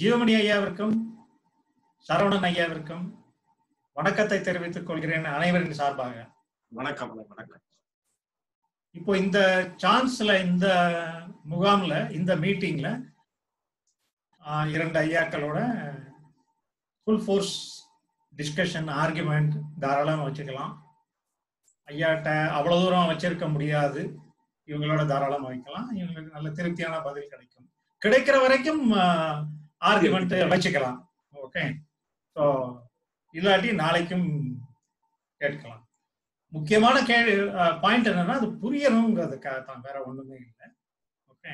ஜீவமணி ஐயாவிற்கும் சரவணன் ஐயாவிற்கும் வணக்கத்தை தெரிவித்துக் கொள்கிறேன் அனைவரின் சார்பாக. வணக்கம் வணக்கம். இப்போ இந்த சான்ஸ்ல இந்த முகாம்ல இந்த மீட்டிங்ல இரண்டு ஐயாக்களோட ஃபுல் ஃபோர்ஸ் டிஸ்கஷன் ஆர்குமெண்ட் தாராளமாக வச்சுக்கலாம். ஐயாட்ட அவ்வளோ தூரம் வச்சிருக்க முடியாது. இவங்களோட தாராளமாக வைக்கலாம். இவங்களுக்கு நல்ல திருப்தியான பதில் கிடைக்கும். கிடைக்கிற வரைக்கும் ஆர்குமெண்ட் வச்சுக்கலாம். ஓகே. ஸோ இல்லாட்டி நாளைக்கும் கேட்கலாம். முக்கியமான கேள்வி பாயிண்ட் என்னன்னா அது புரியணுங்கிறதுக்காக தான் வேற ஒண்ணுமே இல்லை. ஓகே.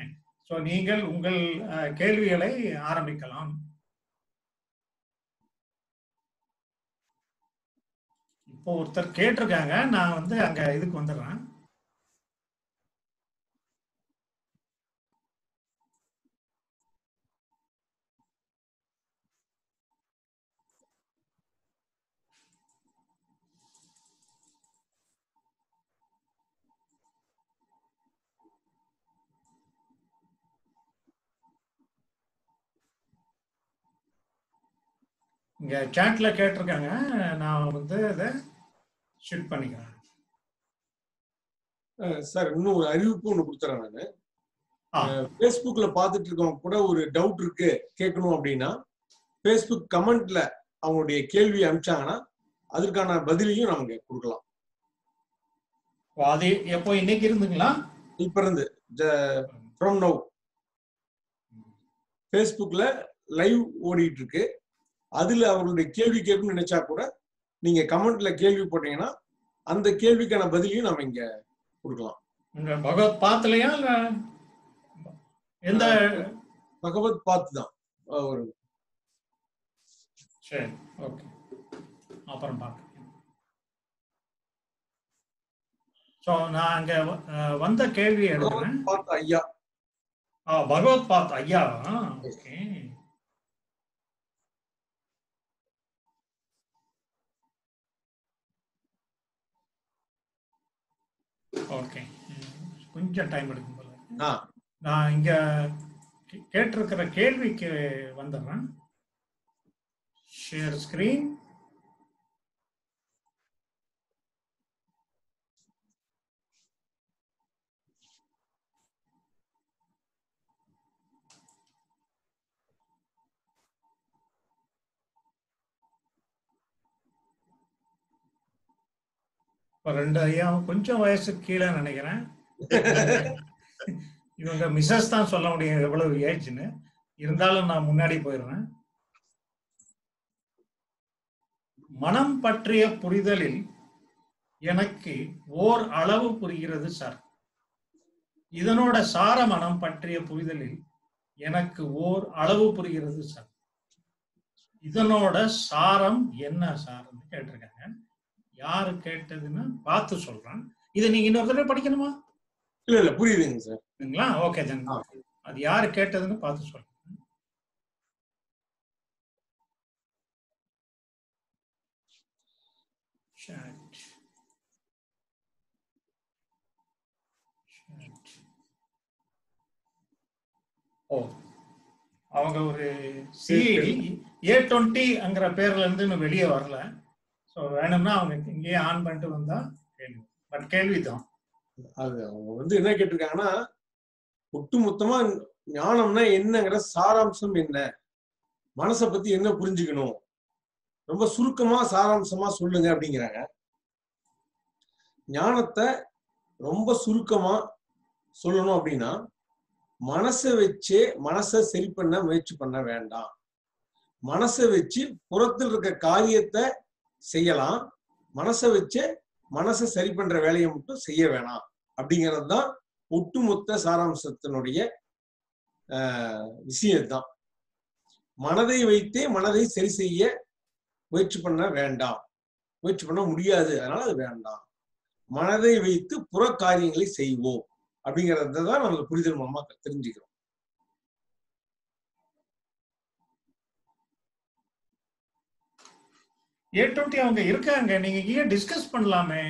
ஸோ நீங்கள் உங்கள் கேள்விகளை ஆரம்பிக்கலாம். இப்போ ஒருத்தர் கேட்டிருக்காங்க. நான் வந்து அங்க இதுக்கு வந்துடுறேன். இங்க சாட்ல கேட்டிருக்காங்க. நான் வந்து அதை ஷிட் பண்ணிக்கிறேன். சார் இன்னும் ஒரு அறிவிப்பு ஒன்று கொடுத்துறேன் நான். ஃபேஸ்புக்ல பார்த்துட்டு இருக்கவங்க கூட ஒரு டவுட் இருக்கு கேட்கணும் அப்படின்னா ஃபேஸ்புக் கமெண்ட்ல அவங்களுடைய கேள்வி அனுப்பிச்சாங்கன்னா அதற்கான பதிலையும் நமக்கு கொடுக்கலாம். அது எப்போ இன்னைக்கு இருந்துங்களா? இப்ப இருந்து ஃப்ரம் நவ் ஃபேஸ்புக்ல லைவ் ஓடிட்டு இருக்கு. அதுல அவர்களுடைய கேள்வி கேட்கணும்னு நினைச்சா கூட நீங்க கமெண்ட்ல கேள்வி போட்டீங்கன்னா அந்த கேள்விக்கான பதிலையும் நம்ம இங்க கொடுக்கலாம். பகவத் பாத்துலையா இல்ல எந்த பகவத் பாத்து தான். ஒரு சரி ஓகே. அப்புறம் பார்க்கலாம். ஸோ நான் அங்க வந்த கேள்வி எடுக்கிறேன் ஐயா. ஆ பகவத் பாத் ஐயா. ஓகே ஓகே கொஞ்சம் டைம் எடுக்கும் போல நான் இங்க கேட்டிருக்கிற கேள்விக்கு வந்துடுறேன் ஷேர் ஸ்கிரீன் ரெண்டு ஐயா கொஞ்சம் வயசு கீழே நினைக்கிறேன். இவங்க மிஸ்ஸஸ் தான் சொல்ல முடியும் எவ்வளவு ஏஜ்னு இருந்தாலும் நான் முன்னாடி போயிடுறேன். மனம் பற்றிய புரிதலில் எனக்கு ஓர் அளவு புரிகிறது சார். இதனோட சார மனம் பற்றிய புரிதலில் எனக்கு ஓர் அளவு புரிகிறது சார். இதனோட சாரம் என்ன சார்ன்னு கேட்டிருக்காங்க. யாரு கேட்டதுன்னு பார்த்து சொல்றேன். இதை நீங்க இன்னொரு தடவை படிக்கணுமா? இல்ல இல்ல புரியுதுங்க சார். ஓகே தென் அது யாரு கேட்டதுன்னு பார்த்து சொல்றேன். ஓ அவங்க ஒரு சிஐடி ஏ டுவெண்ட்டிங்கிற பேர்ல இருந்து இன்னும் வெளியே வரல. ஸோ வேணும்னா அவங்க இங்கேயே ஆன் பண்ணிட்டு வந்தா கேள்வி பட் கேள்விதான். அது அவங்க வந்து என்ன கேட்டிருக்காங்கன்னா ஒட்டு மொத்தமா ஞானம்னா என்னங்கிற சாராம்சம் என்ன? மனசை பத்தி என்ன புரிஞ்சுக்கணும்? ரொம்ப சுருக்கமா சாராம்சமா சொல்லுங்க அப்படிங்கிறாங்க. ஞானத்தை ரொம்ப சுருக்கமா சொல்லணும் அப்படின்னா மனசை வச்சே மனசை சரி பண்ண முயற்சி பண்ண வேண்டாம். மனசை வச்சு புறத்தில் இருக்க காரியத்தை செய்யலாம். மனசை வச்சு மனசை சரி பண்ற வேலையை மட்டும் செய்ய வேணாம். அப்படிங்கிறது தான் ஒட்டுமொத்த சாராம்சத்தினுடைய விஷயம்தான். மனதை வைத்தே மனதை சரி செய்ய முயற்சி பண்ண வேண்டாம். முயற்சி பண்ண முடியாது. அதனால அது வேண்டாம். மனதை வைத்து புற காரியங்களை செய்வோம். அப்படிங்கறத தான் நம்ம புரிதல் மூலமா தெரிஞ்சுக்கிறோம். ஏ டுவெண்ட்டி அவங்க இருக்காங்க. நீங்க ஏன் டிஸ்கஸ் பண்ணலாமே?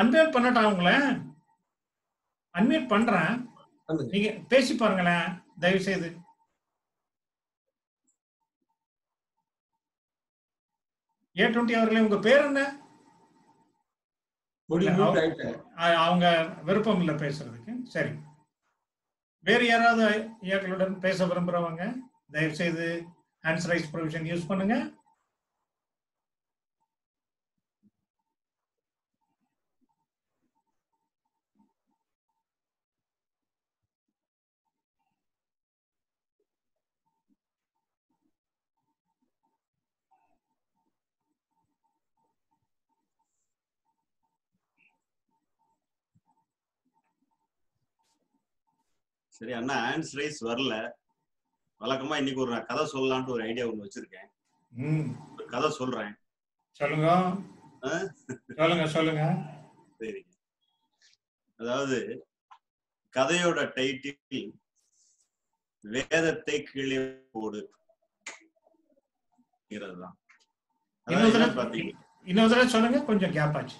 அன்மியூட் பண்ணட்டா அவங்கள? அன்மியூட் பண்றேன். நீங்க பேசி பாருங்களேன். தயவு செய்து ஏ டுவெண்ட்டி அவர்களே உங்க பேர் என்ன? அவங்க விருப்பம் இல்ல பேசுறதுக்கு. சரி. வேறு யாராவது ஐயாக்களுடன் பேச விரும்புறவங்க தயவு செய்து ஹேண்ட்ஸ் ரைஸ் ப்ரொவிஷன் யூஸ் பண்ணுங்க. சரி அண்ணா ஹேண்ட்ஸ் ரைஸ் வரல. வழக்கமா இன்னைக்கு ஒரு நான் கதை சொல்லலான்ட்டு ஒரு ஐடியா ஒன்று வச்சிருக்கேன். ஒரு கதை சொல்றேன். சொல்லுங்க? சொல்லுங்க சொல்லுங்க. சரிங்க அதாவது கதையோட டைட்டில் வேதத்தை கீழே போடு. இன்னொரு சொல்லுங்க கொஞ்சம் கேப் ஆச்சு.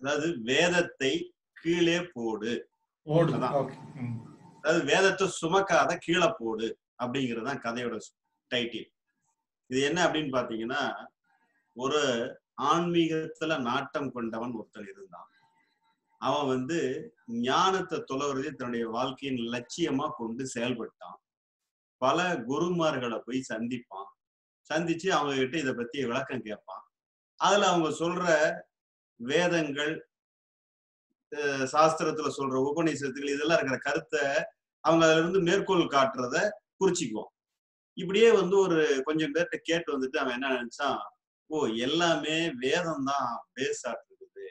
அதாவது வேதத்தை கீழே போடு. ஓடு அதான். ஓகே. ம். அதாவது வேதத்தை சுமக்காத கீழே போடு அப்படிங்கிறதுதான் கதையோட டைட்டில் இது என்ன அப்படின்னு பாத்தீங்கன்னா ஒரு ஆன்மீகத்துல நாட்டம் கொண்டவன் ஒருத்தன் இருந்தான். அவன் வந்து ஞானத்தை தொலைவதை தன்னுடைய வாழ்க்கையின் லட்சியமா கொண்டு செயல்பட்டான். பல குருமார்களை போய் சந்திப்பான். சந்திச்சு அவங்க கிட்ட இதை பத்தி விளக்கம் கேட்பான். அதுல அவங்க சொல்ற வேதங்கள் சாஸ்திரத்துல சொல்ற உபநிஷத்துகள் இதெல்லாம் இருக்கிற கருத்தை அவங்க அதுல இருந்து மேற்கோள் காட்டுறத குறிச்சிக்குவோம் இப்படியே வந்து ஒரு கொஞ்சம் பேர்கிட்ட கேட்டு வந்துட்டு அவன் என்ன நினைச்சான்? ஓ எல்லாமே வேதம் தான் பேஸ் இருக்குது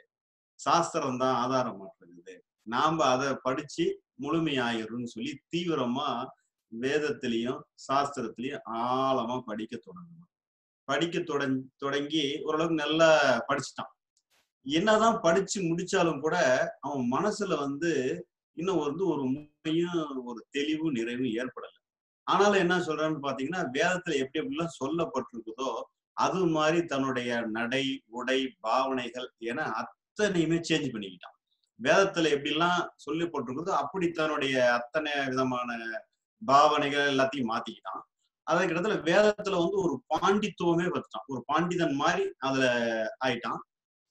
சாஸ்திரம் தான் ஆதாரம் ஆட்டிருக்குது நாம அதை படிச்சு முழுமையாயிரும்னு சொல்லி தீவிரமா வேதத்திலையும் சாஸ்திரத்திலையும் ஆழமா படிக்க தொடங்கணும். படிக்க தொடங் தொடங்கி ஓரளவுக்கு நல்லா படிச்சுட்டான். என்னதான் படிச்சு முடிச்சாலும் கூட அவன் மனசுல வந்து இன்னும் வந்து ஒரு முறையும் ஒரு தெளிவும் நிறைவும் ஏற்படல. ஆனாலும் என்ன சொல்றான்னு பாத்தீங்கன்னா வேதத்துல எப்படி எப்படிலாம் சொல்லப்பட்டிருக்குதோ அது மாதிரி தன்னுடைய நடை உடை பாவனைகள் என அத்தனையுமே சேஞ்ச் பண்ணிக்கிட்டான். வேதத்துல எப்படிலாம் சொல்லப்பட்டிருக்குதோ அப்படி தன்னுடைய அத்தனை விதமான பாவனைகள் எல்லாத்தையும் மாத்திக்கிட்டான். அதுக்கு இடத்துல வேதத்துல வந்து ஒரு பாண்டித்துவமே வச்சுட்டான். ஒரு பாண்டிதன் மாதிரி அதுல ஆயிட்டான்.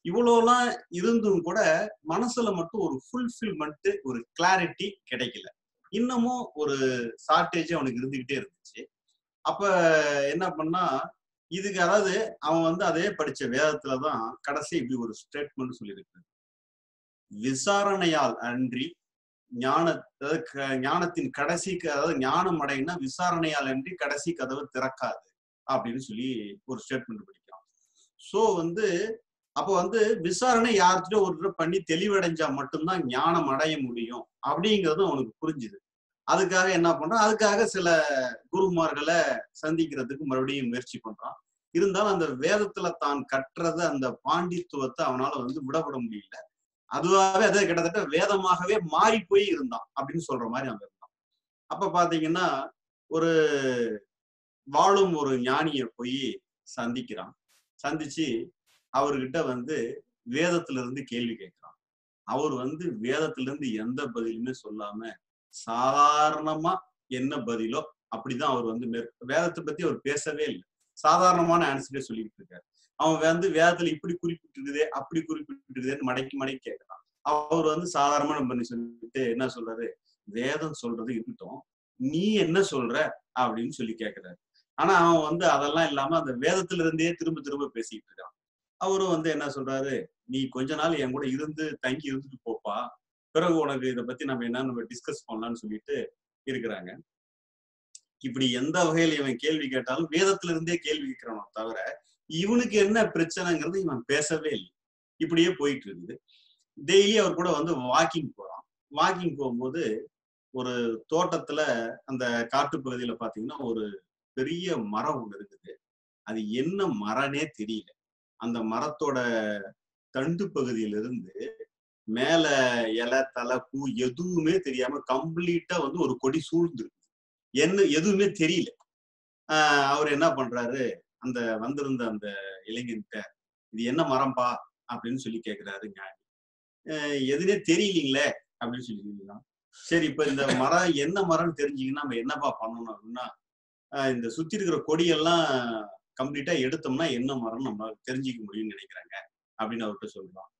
இவ்வளவுலாம் இருந்தும் கூட மனசுல மட்டும் ஒரு ஃபுல்ஃபில்மெண்ட் ஒரு கிளாரிட்டி கிடைக்கல. இன்னமும் ஒரு ஷார்டேஜ் அவனுக்கு இருந்துகிட்டே இருந்துச்சு. அப்ப என்ன பண்ணா இதுக்கு அதாவது அவன் வந்து அதே படிச்ச வேதத்துலதான் கடைசி இப்படி ஒரு ஸ்டேட்மெண்ட் சொல்லியிருக்கு விசாரணையால் அன்றி ஞான அதாவது க- ஞானத்தின் கடைசி அதாவது ஞானம் அடையினா விசாரணையால் அன்றி கடைசி கதவு திறக்காது அப்படின்னு சொல்லி ஒரு ஸ்டேட்மெண்ட் படிக்கிறான். சோ வந்து அப்போ வந்து விசாரணை யார்கிட்ட ஒரு தடவை பண்ணி தெளிவடைஞ்சா மட்டும்தான் ஞானம் அடைய முடியும் அப்படிங்கிறது அவனுக்கு புரிஞ்சுது. அதுக்காக என்ன பண்றான்? அதுக்காக சில குருமார்களை சந்திக்கிறதுக்கு மறுபடியும் முயற்சி பண்றான். இருந்தாலும் அந்த வேதத்துல தான் கற்றது அந்த பாண்டித்துவத்தை அவனால வந்து விடப்பட முடியல. அதுவாகவே அது கிட்டத்தட்ட வேதமாகவே மாறி போய் இருந்தான் அப்படின்னு சொல்ற மாதிரி அவன் இருந்தான். அப்ப பாத்தீங்கன்னா ஒரு வாழும் ஒரு ஞானிய போய் சந்திக்கிறான். சந்திச்சு அவர்கிட்ட வந்து வேதத்துல இருந்து கேள்வி கேட்கிறான். அவர் வந்து வேதத்துல இருந்து எந்த பதிலுமே சொல்லாம சாதாரணமா என்ன பதிலோ அப்படிதான் அவர் வந்து வேதத்தை பத்தி அவர் பேசவே இல்லை. சாதாரணமான ஆன்சரே சொல்லிட்டு இருக்காரு. அவன் வந்து வேதத்துல இப்படி குறிப்பிட்டிருக்குதே அப்படி குறிப்பிட்டிருக்குதேன்னு மடக்கி மடக்கி கேட்கிறான். அவர் வந்து சாதாரணமா பண்ணி சொல்லிட்டு என்ன சொல்றாரு? வேதம் சொல்றது இருக்கட்டும் நீ என்ன சொல்ற அப்படின்னு சொல்லி கேட்கிறாரு. ஆனா அவன் வந்து அதெல்லாம் இல்லாம அந்த வேதத்துல இருந்தே திரும்ப திரும்ப பேசிட்டு இருக்கான். அவரும் வந்து என்ன சொல்றாரு? நீ கொஞ்ச நாள் என் கூட இருந்து தங்கி இருந்துட்டு போப்பா. பிறகு உனக்கு இதை பத்தி நம்ம என்ன நம்ம டிஸ்கஸ் பண்ணலாம்னு சொல்லிட்டு இருக்கிறாங்க. இப்படி எந்த வகையில இவன் கேள்வி கேட்டாலும் வேதத்துல இருந்தே கேள்வி கேட்கிறானோ தவிர இவனுக்கு என்ன பிரச்சனைங்கிறது இவன் பேசவே இல்லை. இப்படியே போயிட்டு இருக்குது. டெய்லி அவர் கூட வந்து வாக்கிங் போறான். வாக்கிங் போகும்போது ஒரு தோட்டத்துல அந்த காட்டு பகுதியில பாத்தீங்கன்னா ஒரு பெரிய மரம் ஒண்ணு இருக்குது. அது என்ன மரனே தெரியல. அந்த மரத்தோட தண்டு பகுதியிலிருந்து மேல இலை தலை பூ எதுவுமே தெரியாம கம்ப்ளீட்டா வந்து ஒரு கொடி சூழ்ந்துருக்கு. என்ன எதுவுமே தெரியல. ஆஹ் அவர் என்ன பண்றாரு? அந்த வந்திருந்த அந்த இளைஞன்கிட்ட இது என்ன மரம்பா? அப்படின்னு சொல்லி கேக்குறாரு ஞானி. ஆஹ் எதுனே தெரியலீங்களே? அப்படின்னு சொல்லி சொல்லிடலாம் சரி இப்ப இந்த மரம் என்ன மரம்னு தெரிஞ்சீங்கன்னா நம்ம என்னப்பா பண்ணணும் அப்படின்னா இந்த சுத்தி இருக்கிற கொடியெல்லாம் கம்ப்ளீட்டா எடுத்தோம்னா என்ன மரம் நம்மளால தெரிஞ்சுக்க முடியும்னு நினைக்கிறாங்க அப்படின்னு அவர்கிட்ட சொல்றான்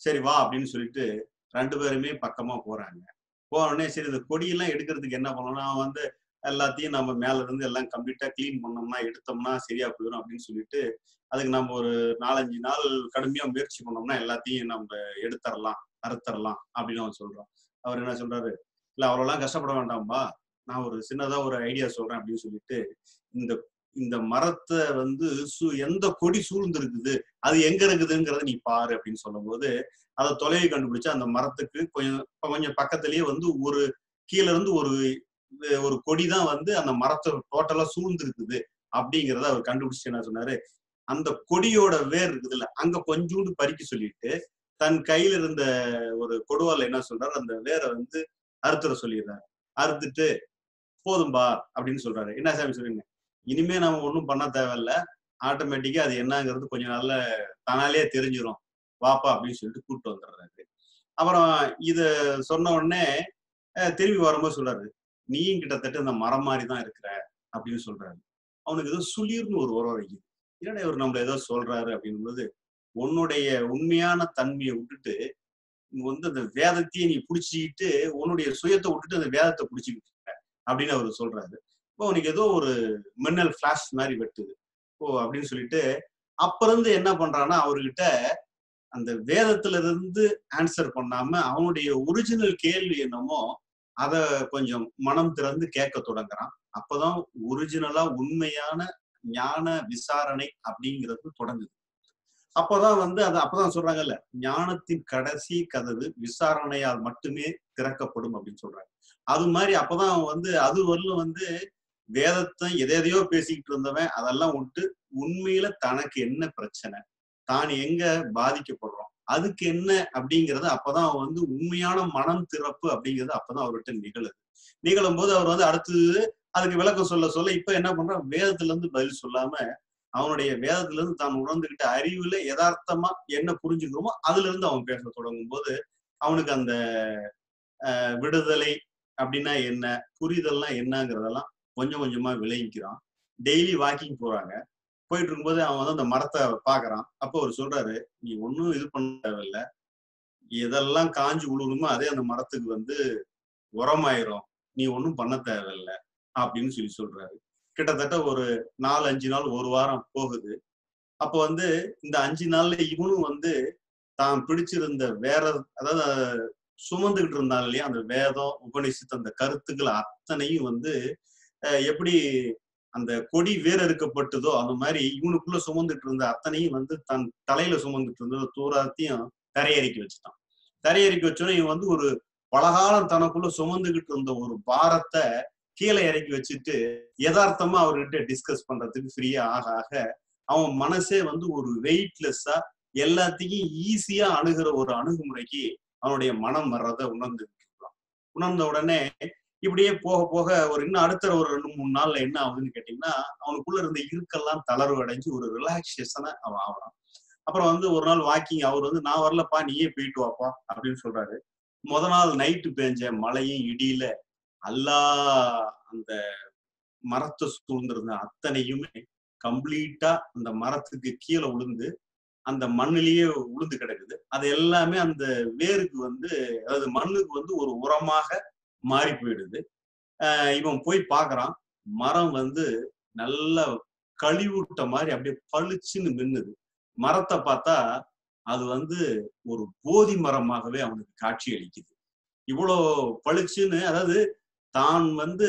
சரி வா அப்படின்னு சொல்லிட்டு ரெண்டு பேருமே பக்கமா போறாங்க. போன உடனே சரி இந்த கொடியெல்லாம் எடுக்கிறதுக்கு என்ன பண்ணணும்னா அவன் வந்து எல்லாத்தையும் நம்ம மேல இருந்து எல்லாம் கம்ப்ளீட்டா கிளீன் பண்ணோம்னா எடுத்தோம்னா சரியா போயிடும் அப்படின்னு சொல்லிட்டு அதுக்கு நம்ம ஒரு நாலஞ்சு நாள் கடுமையா முயற்சி பண்ணோம்னா எல்லாத்தையும் நம்ம எடுத்துடலாம் அறுத்தரலாம் அப்படின்னு அவன் சொல்றான். அவர் என்ன சொல்றாரு? இல்ல அவ்வளோலாம் கஷ்டப்பட வேண்டாம்பா. நான் ஒரு சின்னதா ஒரு ஐடியா சொல்றேன் அப்படின்னு சொல்லிட்டு இந்த இந்த மரத்தை வந்து சு எந்த கொடி சூழ்ந்து இருக்குது அது எங்க இருக்குதுங்கிறத நீ பாரு அப்படின்னு சொல்லும் போது அதை தொலைவை கண்டுபிடிச்சு அந்த மரத்துக்கு கொஞ்சம் கொஞ்சம் பக்கத்திலேயே வந்து ஒரு கீழ இருந்து ஒரு ஒரு கொடி தான் வந்து அந்த மரத்தை டோட்டலா சூழ்ந்து இருக்குது அப்படிங்கிறத அவர் கண்டுபிடிச்சு என்ன சொன்னாரு? அந்த கொடியோட வேர் இருக்குதுல்ல அங்க கொஞ்சோண்டு பறிக்க சொல்லிட்டு தன் கையில இருந்த ஒரு கொடுவால என்ன சொல்றாரு? அந்த வேரை வந்து அறுத்துற சொல்லிடுறாரு. அறுத்துட்டு போதும்பா அப்படின்னு சொல்றாரு. என்ன சாமி சொல்றீங்க? இனிமே நம்ம ஒன்றும் பண்ண தேவையில்ல. ஆட்டோமேட்டிக்கா அது என்னங்கிறது கொஞ்சம் நல்ல தானாலே தெரிஞ்சிடும் வாப்பா அப்படின்னு சொல்லிட்டு கூப்பிட்டு வந்துடுறாரு. அப்புறம் இதை சொன்ன உடனே திரும்பி வரும்போது சொல்றாரு நீயும் கிட்டத்தட்ட இந்த மரம் மாதிரி தான் இருக்கிற அப்படின்னு சொல்றாரு. அவனுக்கு ஏதோ சுளிர்னு ஒரு உரம் வைக்குது என்னடா இவர் நம்மள ஏதோ சொல்றாரு அப்படின்போது உன்னுடைய உண்மையான தன்மையை விட்டுட்டு வந்து அந்த வேதத்தையே நீ பிடிச்சிக்கிட்டு உன்னுடைய சுயத்தை விட்டுட்டு அந்த வேதத்தை பிடிச்சிக்கிட்டு அப்படின்னு அவர் சொல்றாரு. இப்போ உனக்கு ஏதோ ஒரு மின்னல் ஃபிளாஷ் மாதிரி வெட்டுது. ஓ அப்படின்னு சொல்லிட்டு அப்ப இருந்து என்ன பண்றான்னா அவர்கிட்ட அந்த வேதத்துல இருந்து ஆன்சர் பண்ணாம அவனுடைய ஒரிஜினல் கேள்வி என்னமோ அத கொஞ்சம் மனம் திறந்து கேட்க தொடங்குறான். அப்பதான் ஒரிஜினலா உண்மையான ஞான விசாரணை அப்படிங்கிறது தொடங்குது. அப்பதான் வந்து அது அப்பதான் சொல்றாங்கல்ல ஞானத்தின் கடைசி கதவு விசாரணையால் மட்டுமே திறக்கப்படும் அப்படின்னு சொல்றாங்க. அது மாதிரி அப்பதான் வந்து அது வரலும் வந்து வேதத்தை எதையோ பேசிக்கிட்டு இருந்தவன் அதெல்லாம் விட்டு உண்மையில தனக்கு என்ன பிரச்சனை? தான் எங்க பாதிக்கப்படுறோம்? அதுக்கு என்ன அப்படிங்கறது அப்பதான் வந்து உண்மையான மனம் திறப்பு அப்படிங்கிறது அப்பதான் அவர்கிட்ட நிகழுது. நிகழும் போது அவர் வந்து அடுத்தது அதுக்கு விளக்கம் சொல்ல சொல்ல இப்ப என்ன பண்றான்? வேதத்துல இருந்து பதில் சொல்லாம அவனுடைய வேதத்துல இருந்து தான் உணர்ந்துகிட்ட அறிவுல யதார்த்தமா என்ன புரிஞ்சுக்கிறோமோ அதுல இருந்து அவன் பேச தொடங்கும் போது அவனுக்கு அந்த விடுதலை அப்படின்னா என்ன? புரிதல்லாம் என்னங்கிறதெல்லாம் கொஞ்சம் கொஞ்சமா விளைவிக்கிறான் டெய்லி வாக்கிங் போறாங்க. போயிட்டு இருக்கும்போது அவன் வந்து அந்த மரத்தை பாக்குறான் அப்போ அவர் சொல்றாரு நீ ஒன்னும் இது பண்ண தேவையில்ல. எதெல்லாம் காஞ்சு உழுணுமோ அதே அந்த மரத்துக்கு வந்து உரமாயிரும். நீ ஒன்றும் பண்ண தேவையில்ல. அப்படின்னு சொல்லி சொல்றாரு. கிட்டத்தட்ட ஒரு நாலு அஞ்சு நாள் ஒரு வாரம் போகுது. அப்போ வந்து இந்த அஞ்சு நாள்ல இவனும் வந்து தான் பிடிச்சிருந்த வேற அதாவது சுமந்துகிட்டு இருந்தாலும் இல்லையா? அந்த வேதம் உபநிஷத்து அந்த கருத்துக்கள் அத்தனையும் வந்து எப்படி அந்த கொடி வேற இருக்கப்பட்டதோ அந்த மாதிரி இவனுக்குள்ள சுமந்துட்டு இருந்த அத்தனையும் வந்து தன் தலையில சுமந்துட்டு இருந்ததோ தூராத்தையும் தரையறிக்கி வச்சுட்டான். தரையறிக்கி வச்சோன்னா இவன் வந்து ஒரு பலகாலம் தனக்குள்ள சுமந்துகிட்டு இருந்த ஒரு பாரத்தை கீழே இறக்கி வச்சுட்டு யதார்த்தமா அவர்கிட்ட டிஸ்கஸ் பண்றதுக்கு ஃப்ரீயா ஆக ஆக அவன் மனசே வந்து ஒரு வெயிட்லெஸ்ஸா எல்லாத்தையும் ஈஸியா அணுகிற ஒரு அணுகுமுறைக்கு அவனுடைய மனம் வர்றத உணர்ந்துட்டு உணர்ந்த உடனே இப்படியே போக போக ஒரு இன்னும் அடுத்த ஒரு ரெண்டு மூணு நாள்ல என்ன ஆகுதுன்னு கேட்டீங்கன்னா அவனுக்குள்ள இருந்த இருக்கெல்லாம் தளர்வு அடைஞ்சு ஒரு ரிலாக்ஸேஷனை அவன் ஆகிறான் அப்புறம் வந்து ஒரு நாள் வாக்கிங் அவர் வந்து நான் வரலப்பா நீயே போயிட்டு வாப்பா அப்படின்னு சொல்றாரு. முத நாள் நைட்டு பெஞ்ச மழையும் இடியில எல்லா அந்த மரத்தை சூழ்ந்திருந்த அத்தனையுமே கம்ப்ளீட்டா அந்த மரத்துக்கு கீழே உளுந்து அந்த மண்ணிலேயே உளுந்து கிடக்குது. அது எல்லாமே அந்த வேருக்கு வந்து அதாவது மண்ணுக்கு வந்து ஒரு உரமாக மாறி போயிடுது. இவன் போய் பாக்குறான். மரம் வந்து நல்ல கழிவுட்ட மாதிரி அப்படியே பளிச்சுன்னு மின்னுது. மரத்தை பார்த்தா அது வந்து ஒரு போதி மரமாகவே அவனுக்கு காட்சி அளிக்குது. இவ்வளோ பளிச்சுன்னு அதாவது தான் வந்து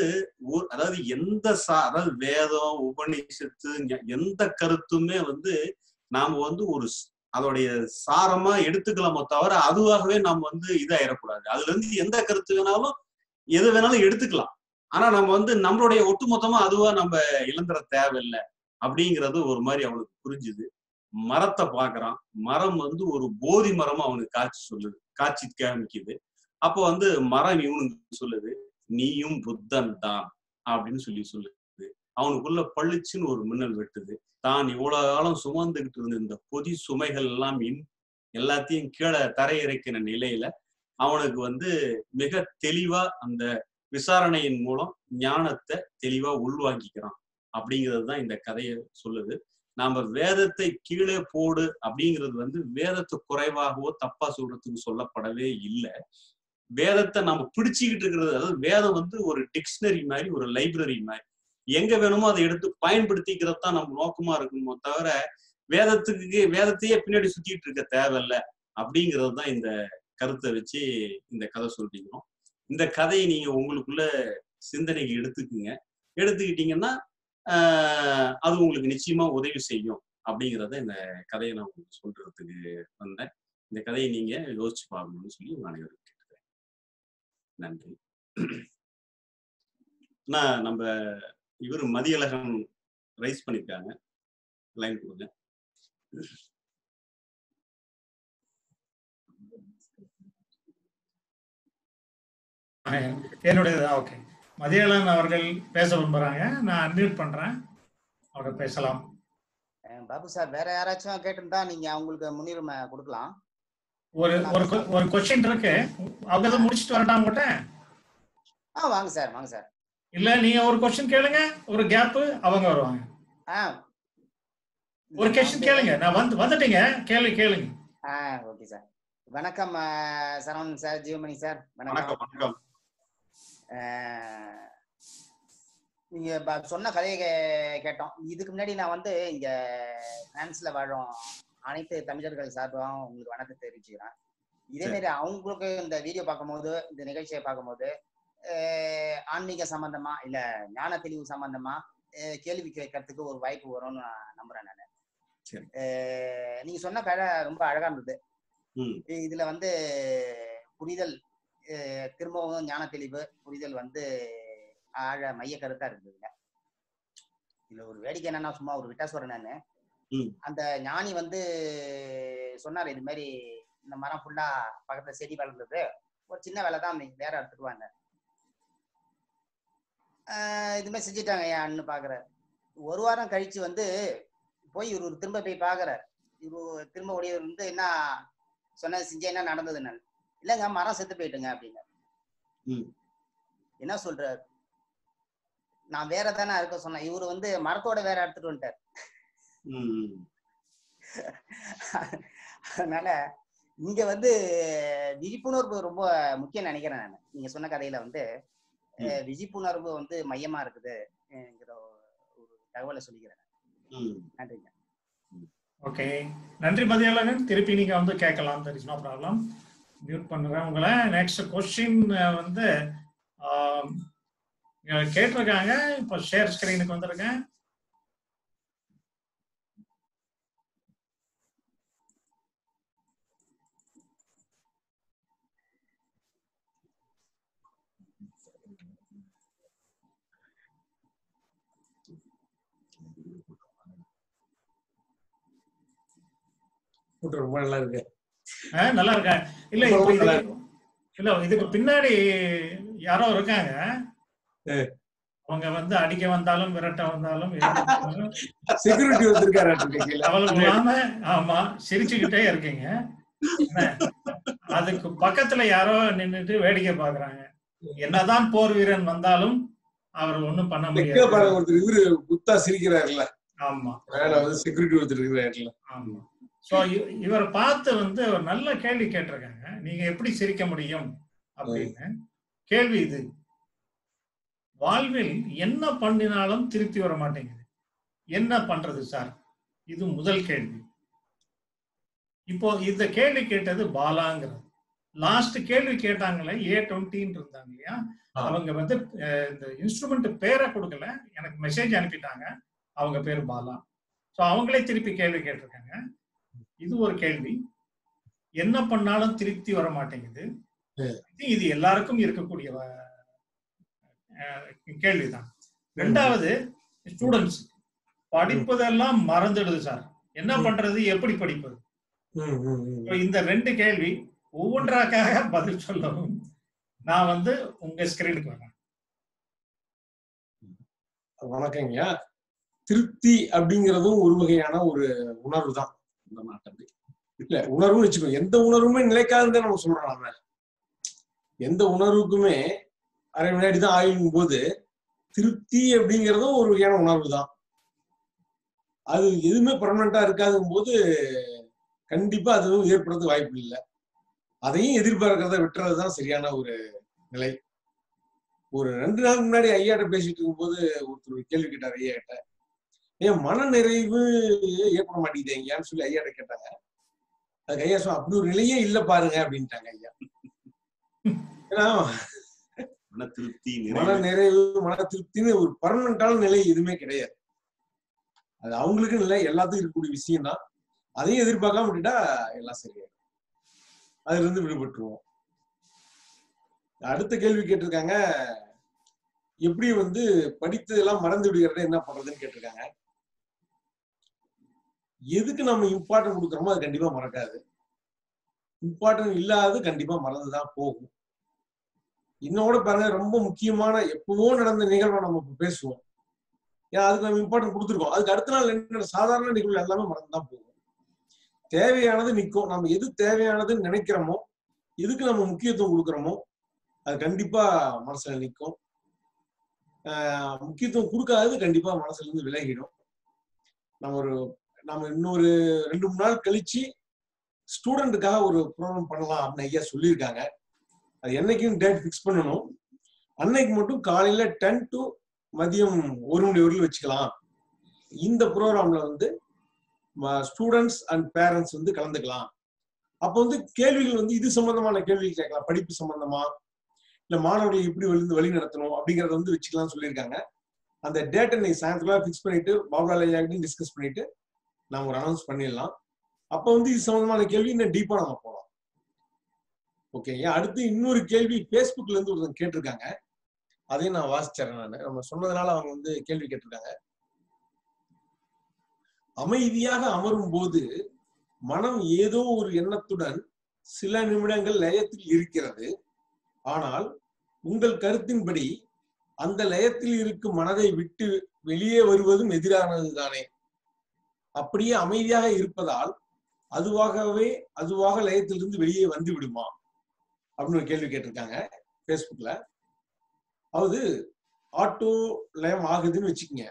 அதாவது எந்த சா அதாவது வேதம் உபநிஷத்து எந்த கருத்துமே வந்து நாம வந்து ஒரு அதோடைய சாரமா எடுத்துக்கலாமோ தவிர அதுவாகவே நாம் வந்து இதாயிடக்கூடாது அதுல இருந்து எந்த கருத்து வேணாலும் எது வேணாலும் எடுத்துக்கலாம். ஆனா நம்ம வந்து நம்மளுடைய ஒட்டுமொத்தமா அதுவா நம்ம இழந்துற தேவையில்லை அப்படிங்கிறது ஒரு மாதிரி அவனுக்கு புரிஞ்சுது. மரத்தை பாக்குறான் மரம் வந்து ஒரு போதி மரமா அவனுக்கு காட்சி சொல்லுது. காட்சி காமிக்குது. அப்போ வந்து மரம் இவனுக்கு சொல்லுது நீயும் புத்தன் தான் அப்படின்னு சொல்லி சொல்லுது. அவனுக்குள்ள பளிச்சுன்னு ஒரு மின்னல் வெட்டுது. தான் இவ்வளவு காலம் சுமந்துகிட்டு இருந்த இந்த பொதி சுமைகள் எல்லாம் எல்லாத்தையும் கீழே தரையிறக்கின நிலையில அவனுக்கு வந்து மிக தெளிவா அந்த விசாரணையின் மூலம் ஞானத்தை தெளிவா உள்வாங்கிக்கிறான். அப்படிங்கிறது தான் இந்த கதையை சொல்லுது. நாம வேதத்தை கீழே போடு அப்படிங்கிறது வந்து வேதத்தை குறைவாகவோ தப்பா சொல்றதுக்கு சொல்லப்படவே இல்லை. வேதத்தை நம்ம பிடிச்சுக்கிட்டு இருக்கிறது அதாவது வேதம் வந்து ஒரு டிக்ஷனரி மாதிரி ஒரு லைப்ரரி மாதிரி. எங்க வேணுமோ அதை எடுத்து பயன்படுத்திக்கிறது தான் நம்ம நோக்கமா இருக்கணுமோ தவிர வேதத்துக்கு வேதத்தையே பின்னாடி சுத்திட்டு இருக்க தேவையில்லை அப்படிங்கிறது தான் இந்த கருத்தை வச்சு இந்த கதை சொல்றீங்க இந்த கதையை நீங்க உங்களுக்குள்ள சிந்தனைக்கு எடுத்துக்குங்க. எடுத்துக்கிட்டீங்கன்னா அது உங்களுக்கு நிச்சயமா உதவி செய்யும் அப்படிங்கிறத இந்த கதையை நான் உங்களுக்கு சொல்றதுக்கு வந்தேன். இந்த கதையை நீங்க யோசிச்சு பார்க்கணும்னு சொல்லி உங்க அனைவரும் கேட்டுக்கிறேன். நன்றி. நான் நம்ம இவர் மதியழகன் ரைஸ் பண்ணியிருக்காங்க லைன் கொடுங்க. என்னுடைய ஓகே மதியழகன் அவர்கள் பேச விரும்புறாங்க. நான் அன்மியூட் பண்றேன். அவங்க பேசலாம். பாபு சார் வேற யாராச்சும் கேட்டிருந்தா நீங்க அவங்களுக்கு முன்னுரிமை கொடுக்கலாம். ஒரு ஒரு ஒரு கொஸ்டின் இருக்கு. அவங்க தான் முடிச்சுட்டு வரட்டா உங்கள்கிட்ட ஆ வாங்க சார் வாங்க சார். இல்ல நீங்க ஒரு கொஸ்டின் கேளுங்க. ஒரு கேப் அவங்க வருவாங்க. ஆ. ஒரு கொஸ்டின் கேளுங்க. நான் வந்து வந்துட்டீங்க. கேள்வி கேளுங்க. ஆ ஓகே சார். வணக்கம் அஹ், சரவணன் சார் ஜீவமணி சார் வணக்கம். வணக்கம் நீங்க சொன்ன கதையை கேட்டோம். இதுக்கு முன்னாடி நான் வந்து இங்க பிரான்ஸ்ல வாழும் அனைத்து தமிழர்கள் சார்பாகவும் உங்களுக்கு வணக்கத்தை தெரிவிச்சுக்கிறேன். இதே மாதிரி அவங்களுக்கு இந்த வீடியோ பார்க்கும்போது இந்த நிகழ்ச்சியை பார்க்கும்போது ஆன்மீக சம்பந்தமா இல்ல ஞான தெளிவு சம்பந்தமா கேள்வி கேட்கறதுக்கு ஒரு வாய்ப்பு வரும்னு நான் நம்புறேன் நான். நீங்க சொன்ன கதை ரொம்ப அழகா இருந்தது. இதுல வந்து புரிதல் திரும்பவும் ஞான தெளிவு புரிதல் வந்து ஆழ மைய கருத்தா இருந்ததுங்க இதுல. ஒரு வேடிக்கை என்னன்னா சும்மா ஒரு விட்டா சொல்றேன். அந்த ஞானி வந்து சொன்னாரு இது மாதிரி இந்த மரம் ஃபுல்லா பக்கத்துல செடி வளர்ந்தது. ஒரு சின்ன வேலை தான் வேற எடுத்துக்குவாங்க ஆஹ் இது மாதிரி செஞ்சுட்டாங்க ஏன்னு பாக்குறாரு. ஒரு வாரம் கழிச்சு வந்து போய் இவரு ஒரு திரும்ப போய் பாக்குறாரு. இவரு திரும்ப உடையவர் வந்து என்ன சொன்னது செஞ்ச என்ன நடந்ததுன்னு இல்லைங்க மரம் செத்து போயிட்டுங்க அப்படின்னு. ம். என்ன சொல்றாரு? நான் வேற தானே இருக்க சொன்னேன். இவரு வந்து மரத்தோட வேற எடுத்துட்டு வந்துட்டார். அதனால இங்க வந்து விழிப்புணர்வு ரொம்ப முக்கியம் நினைக்கிறேன் நான். நீங்க சொன்ன கதையில வந்து விழிப்புணர்வு வந்து மையமா இருக்குதுங்கிற ஒரு தகவலை சொல்லிக்கிறேன். நன்றிங்க. ஓகே. நன்றி மதியழகன் திருப்பி நீங்க வந்து கேட்கலாம். There is no problem mute பண்ணுறேன் உங்களை நெக்ஸ்ட் கொஸ்டின் வந்து கேட்டிருக்காங்க. இப்போ ஷேர் ஸ்கிரீனுக்கு வந்திருக்கேன். கூட்டம் ரொம்ப நல்லா இருக்கு? நல்லா இருக்கேன் இல்ல இல்ல இதுக்கு பின்னாடி யாரோ இருக்காங்க. அவங்க வந்து அடிக்க வந்தாலும் விரட்ட வந்தாலும் செக்யூரிட்டி கவலை இல்லாம ஆமா சிரிச்சுக்கிட்டே இருக்கீங்க? அதுக்கு பக்கத்துல யாரோ நின்னுட்டு வேடிக்கை பாக்குறாங்க. என்னதான் போர் வீரன் வந்தாலும் அவர் ஒண்ணும் பண்ண முடியாது. இவரு குத்தா சிரிக்கிறாருல்ல. ஆமா. மேல வந்து செக்யூரிட்டி ஒருத்தர் ஆமா. சோ இவரை பார்த்து வந்து ஒரு நல்ல கேள்வி கேட்டிருக்காங்க. நீங்க எப்படி சிரிக்க முடியும்? அப்படின்னு. கேள்வி இது. வாழ்வில் என்ன பண்ணினாலும் திருப்தி வர மாட்டேங்குது. என்ன பண்றது சார்? இது முதல் கேள்வி. இப்போ இந்த கேள்வி கேட்டது பாலாங்கிறது. லாஸ்ட் கேள்வி கேட்டாங்களே ஏ டுவெண்ட்டின்னு இருந்தாங்க இல்லையா. அவங்க வந்து இந்த இன்ஸ்ட்ருமெண்ட் பேரை கொடுக்கல. எனக்கு மெசேஜ் அனுப்பிட்டாங்க. அவங்க பேர் பாலா. ஸோ அவங்களே திருப்பி கேள்வி கேட்டிருக்காங்க. இது ஒரு கேள்வி. என்ன பண்ணாலும் திருப்தி வர மாட்டேங்குது. இது எல்லாருக்கும் இருக்கக்கூடிய கேள்விதான். ரெண்டாவது ஸ்டூடெண்ட்ஸ் படிப்பதெல்லாம் மறந்துடுது சார். என்ன பண்றது எப்படி படிப்பது? ம். இப்ப இந்த ரெண்டு கேள்வி ஒவ்வொன்றாக்காக பதில் சொல்லவும் நான் வந்து உங்க ஸ்கிரீனுக்கு வரேன். வணக்கங்கய்யா. திருப்தி அப்படிங்கிறதும் ஒரு வகையான ஒரு உணர்வு தான் இந்த நாட்டம் இல்ல உணர்வு வச்சுக்கோ. எந்த உணர்வுமே நிலைக்காதுன்னு நம்ம சொல்றோம் நம்ம. எந்த உணர்வுக்குமே அரை வினாடி தான் ஆயுங்கும் போது திருப்தி அப்படிங்கிறதும் ஒரு வகையான உணர்வு தான். அது எதுவுமே பர்மனண்டா இருக்காதுங்கும் போது கண்டிப்பா அதுவும் ஏற்படுறதுக்கு வாய்ப்பு இல்லை. அதையும் எதிர்பார்க்கறத விட்டுறதுதான் சரியான ஒரு நிலை. ஒரு ரெண்டு நாள் முன்னாடி ஐயாட்ட பேசிட்டு இருக்கும்போது ஒருத்தர் கேள்வி கேட்டார் ஐயா கிட்ட ஏன் மன நிறைவு ஏற்பட மாட்டேங்குது ஐயான்னு சொல்லி ஐயாட்ட கேட்டாங்க. அதுக்கு ஐயா சொன்ன அப்படி ஒரு நிலையே இல்ல பாருங்க அப்படின்ட்டாங்க ஐயா. ஏன்னா மன திருப்தி மன நிறைவு. மன திருப்தின்னு ஒரு பர்மனண்டான நிலை எதுவுமே கிடையாது. அது அவங்களுக்கு இல்லை எல்லாத்துக்கும் இருக்கக்கூடிய விஷயம் தான் அதையும் எதிர்பார்க்காம விட்டுட்டா எல்லாம் சரியாயிடும். அதுல இருந்து விடுபட்டுருவோம். அடுத்த கேள்வி கேட்டிருக்காங்க எப்படி வந்து படித்ததெல்லாம் மறந்து விடுகிறத என்ன பண்றதுன்னு கேட்டிருக்காங்க. எதுக்கு நம்ம இம்பார்ட்டன்ட் கொடுக்குறோமோ அது கண்டிப்பா மறக்காது. இம்பார்ட்டன்ட் இல்லாதது கண்டிப்பா மறந்துதான் போகும். இன்னோட பாருங்க ரொம்ப முக்கியமான எப்பவோ நடந்த நிகழ்வை நம்ம இப்ப பேசுவோம். ஏன்னா அதுக்கு நம்ம இம்பார்ட்டன்ட் கொடுத்துருக்கோம். அதுக்கு அடுத்த நாள் என்ன சாதாரண நிகழ்வு எல்லாமே மறந்துதான் போகும். தேவையானது நிற்கும். நம்ம எது தேவையானதுன்னு நினைக்கிறோமோ எதுக்கு நம்ம முக்கியத்துவம் கொடுக்குறோமோ அது கண்டிப்பா மனசுல நிற்கும். முக்கியத்துவம் கொடுக்காதது கண்டிப்பா மனசுல இருந்து விலகிடும். நம்ம ஒரு நம்ம இன்னொரு ரெண்டு மூணு நாள் கழிச்சு ஸ்டூடெண்ட்டுக்காக ஒரு ப்ரோக்ராம் பண்ணலாம் அப்படின்னு ஐயா சொல்லியிருக்காங்க. அது என்னைக்கும் டேட் ஃபிக்ஸ் பண்ணணும். அன்னைக்கு மட்டும் காலையில டென் டு மதியம் ஒரு மணி வரையிலும் வச்சுக்கலாம். இந்த ப்ரோக்ராம்ல வந்து ஸ்டூடெண்ட்ஸ் அண்ட் பேரண்ட்ஸ் வந்து கலந்துக்கலாம். அப்போ வந்து கேள்விகள் வந்து இது சம்பந்தமான கேள்விகள் கேட்கலாம். படிப்பு சம்பந்தமா இல்ல மாணவர்களை எப்படி வழி வழி நடத்தணும் அப்படிங்கறத வந்து வச்சுக்கலாம்னு சொல்லியிருக்காங்க. அந்த டேட்டை நீங்க சாயந்தரம் ஃபிக்ஸ் பண்ணிட்டு பாபுலால் ஐயாக்கிட்டையும் டிஸ்கஸ் பண்ணிட்டு நாம ஒரு அனௌன்ஸ் பண்ணிடலாம். அப்போ வந்து இது சம்பந்தமான கேள்வி இன்னும் டீப்பா நம்ம போகலாம் ஓகே அடுத்து இன்னொரு கேள்வி ஃபேஸ்புக்ல இருந்து ஒருத்தன் கேட்டிருக்காங்க. அதையும் நான் வாசிச்சேன் நான். நம்ம சொன்னதுனால அவங்க வந்து கேள்வி கேட்டிருக்காங்க. அமைதியாக அமரும் போது மனம் ஏதோ ஒரு எண்ணத்துடன் சில நிமிடங்கள் லயத்தில் இருக்கிறது. ஆனால் உங்கள் கருத்தின்படி அந்த லயத்தில் இருக்கும் மனதை விட்டு வெளியே வருவதும் எதிரானது தானே அப்படியே அமைதியாக இருப்பதால் அதுவாகவே அதுவாக லயத்திலிருந்து வெளியே வந்து விடுமா? அப்படின்னு ஒரு கேள்வி கேட்டிருக்காங்க ஃபேஸ்புக்ல அதாவது ஆட்டோ லயம் ஆகுதுன்னு வச்சுக்கோங்க.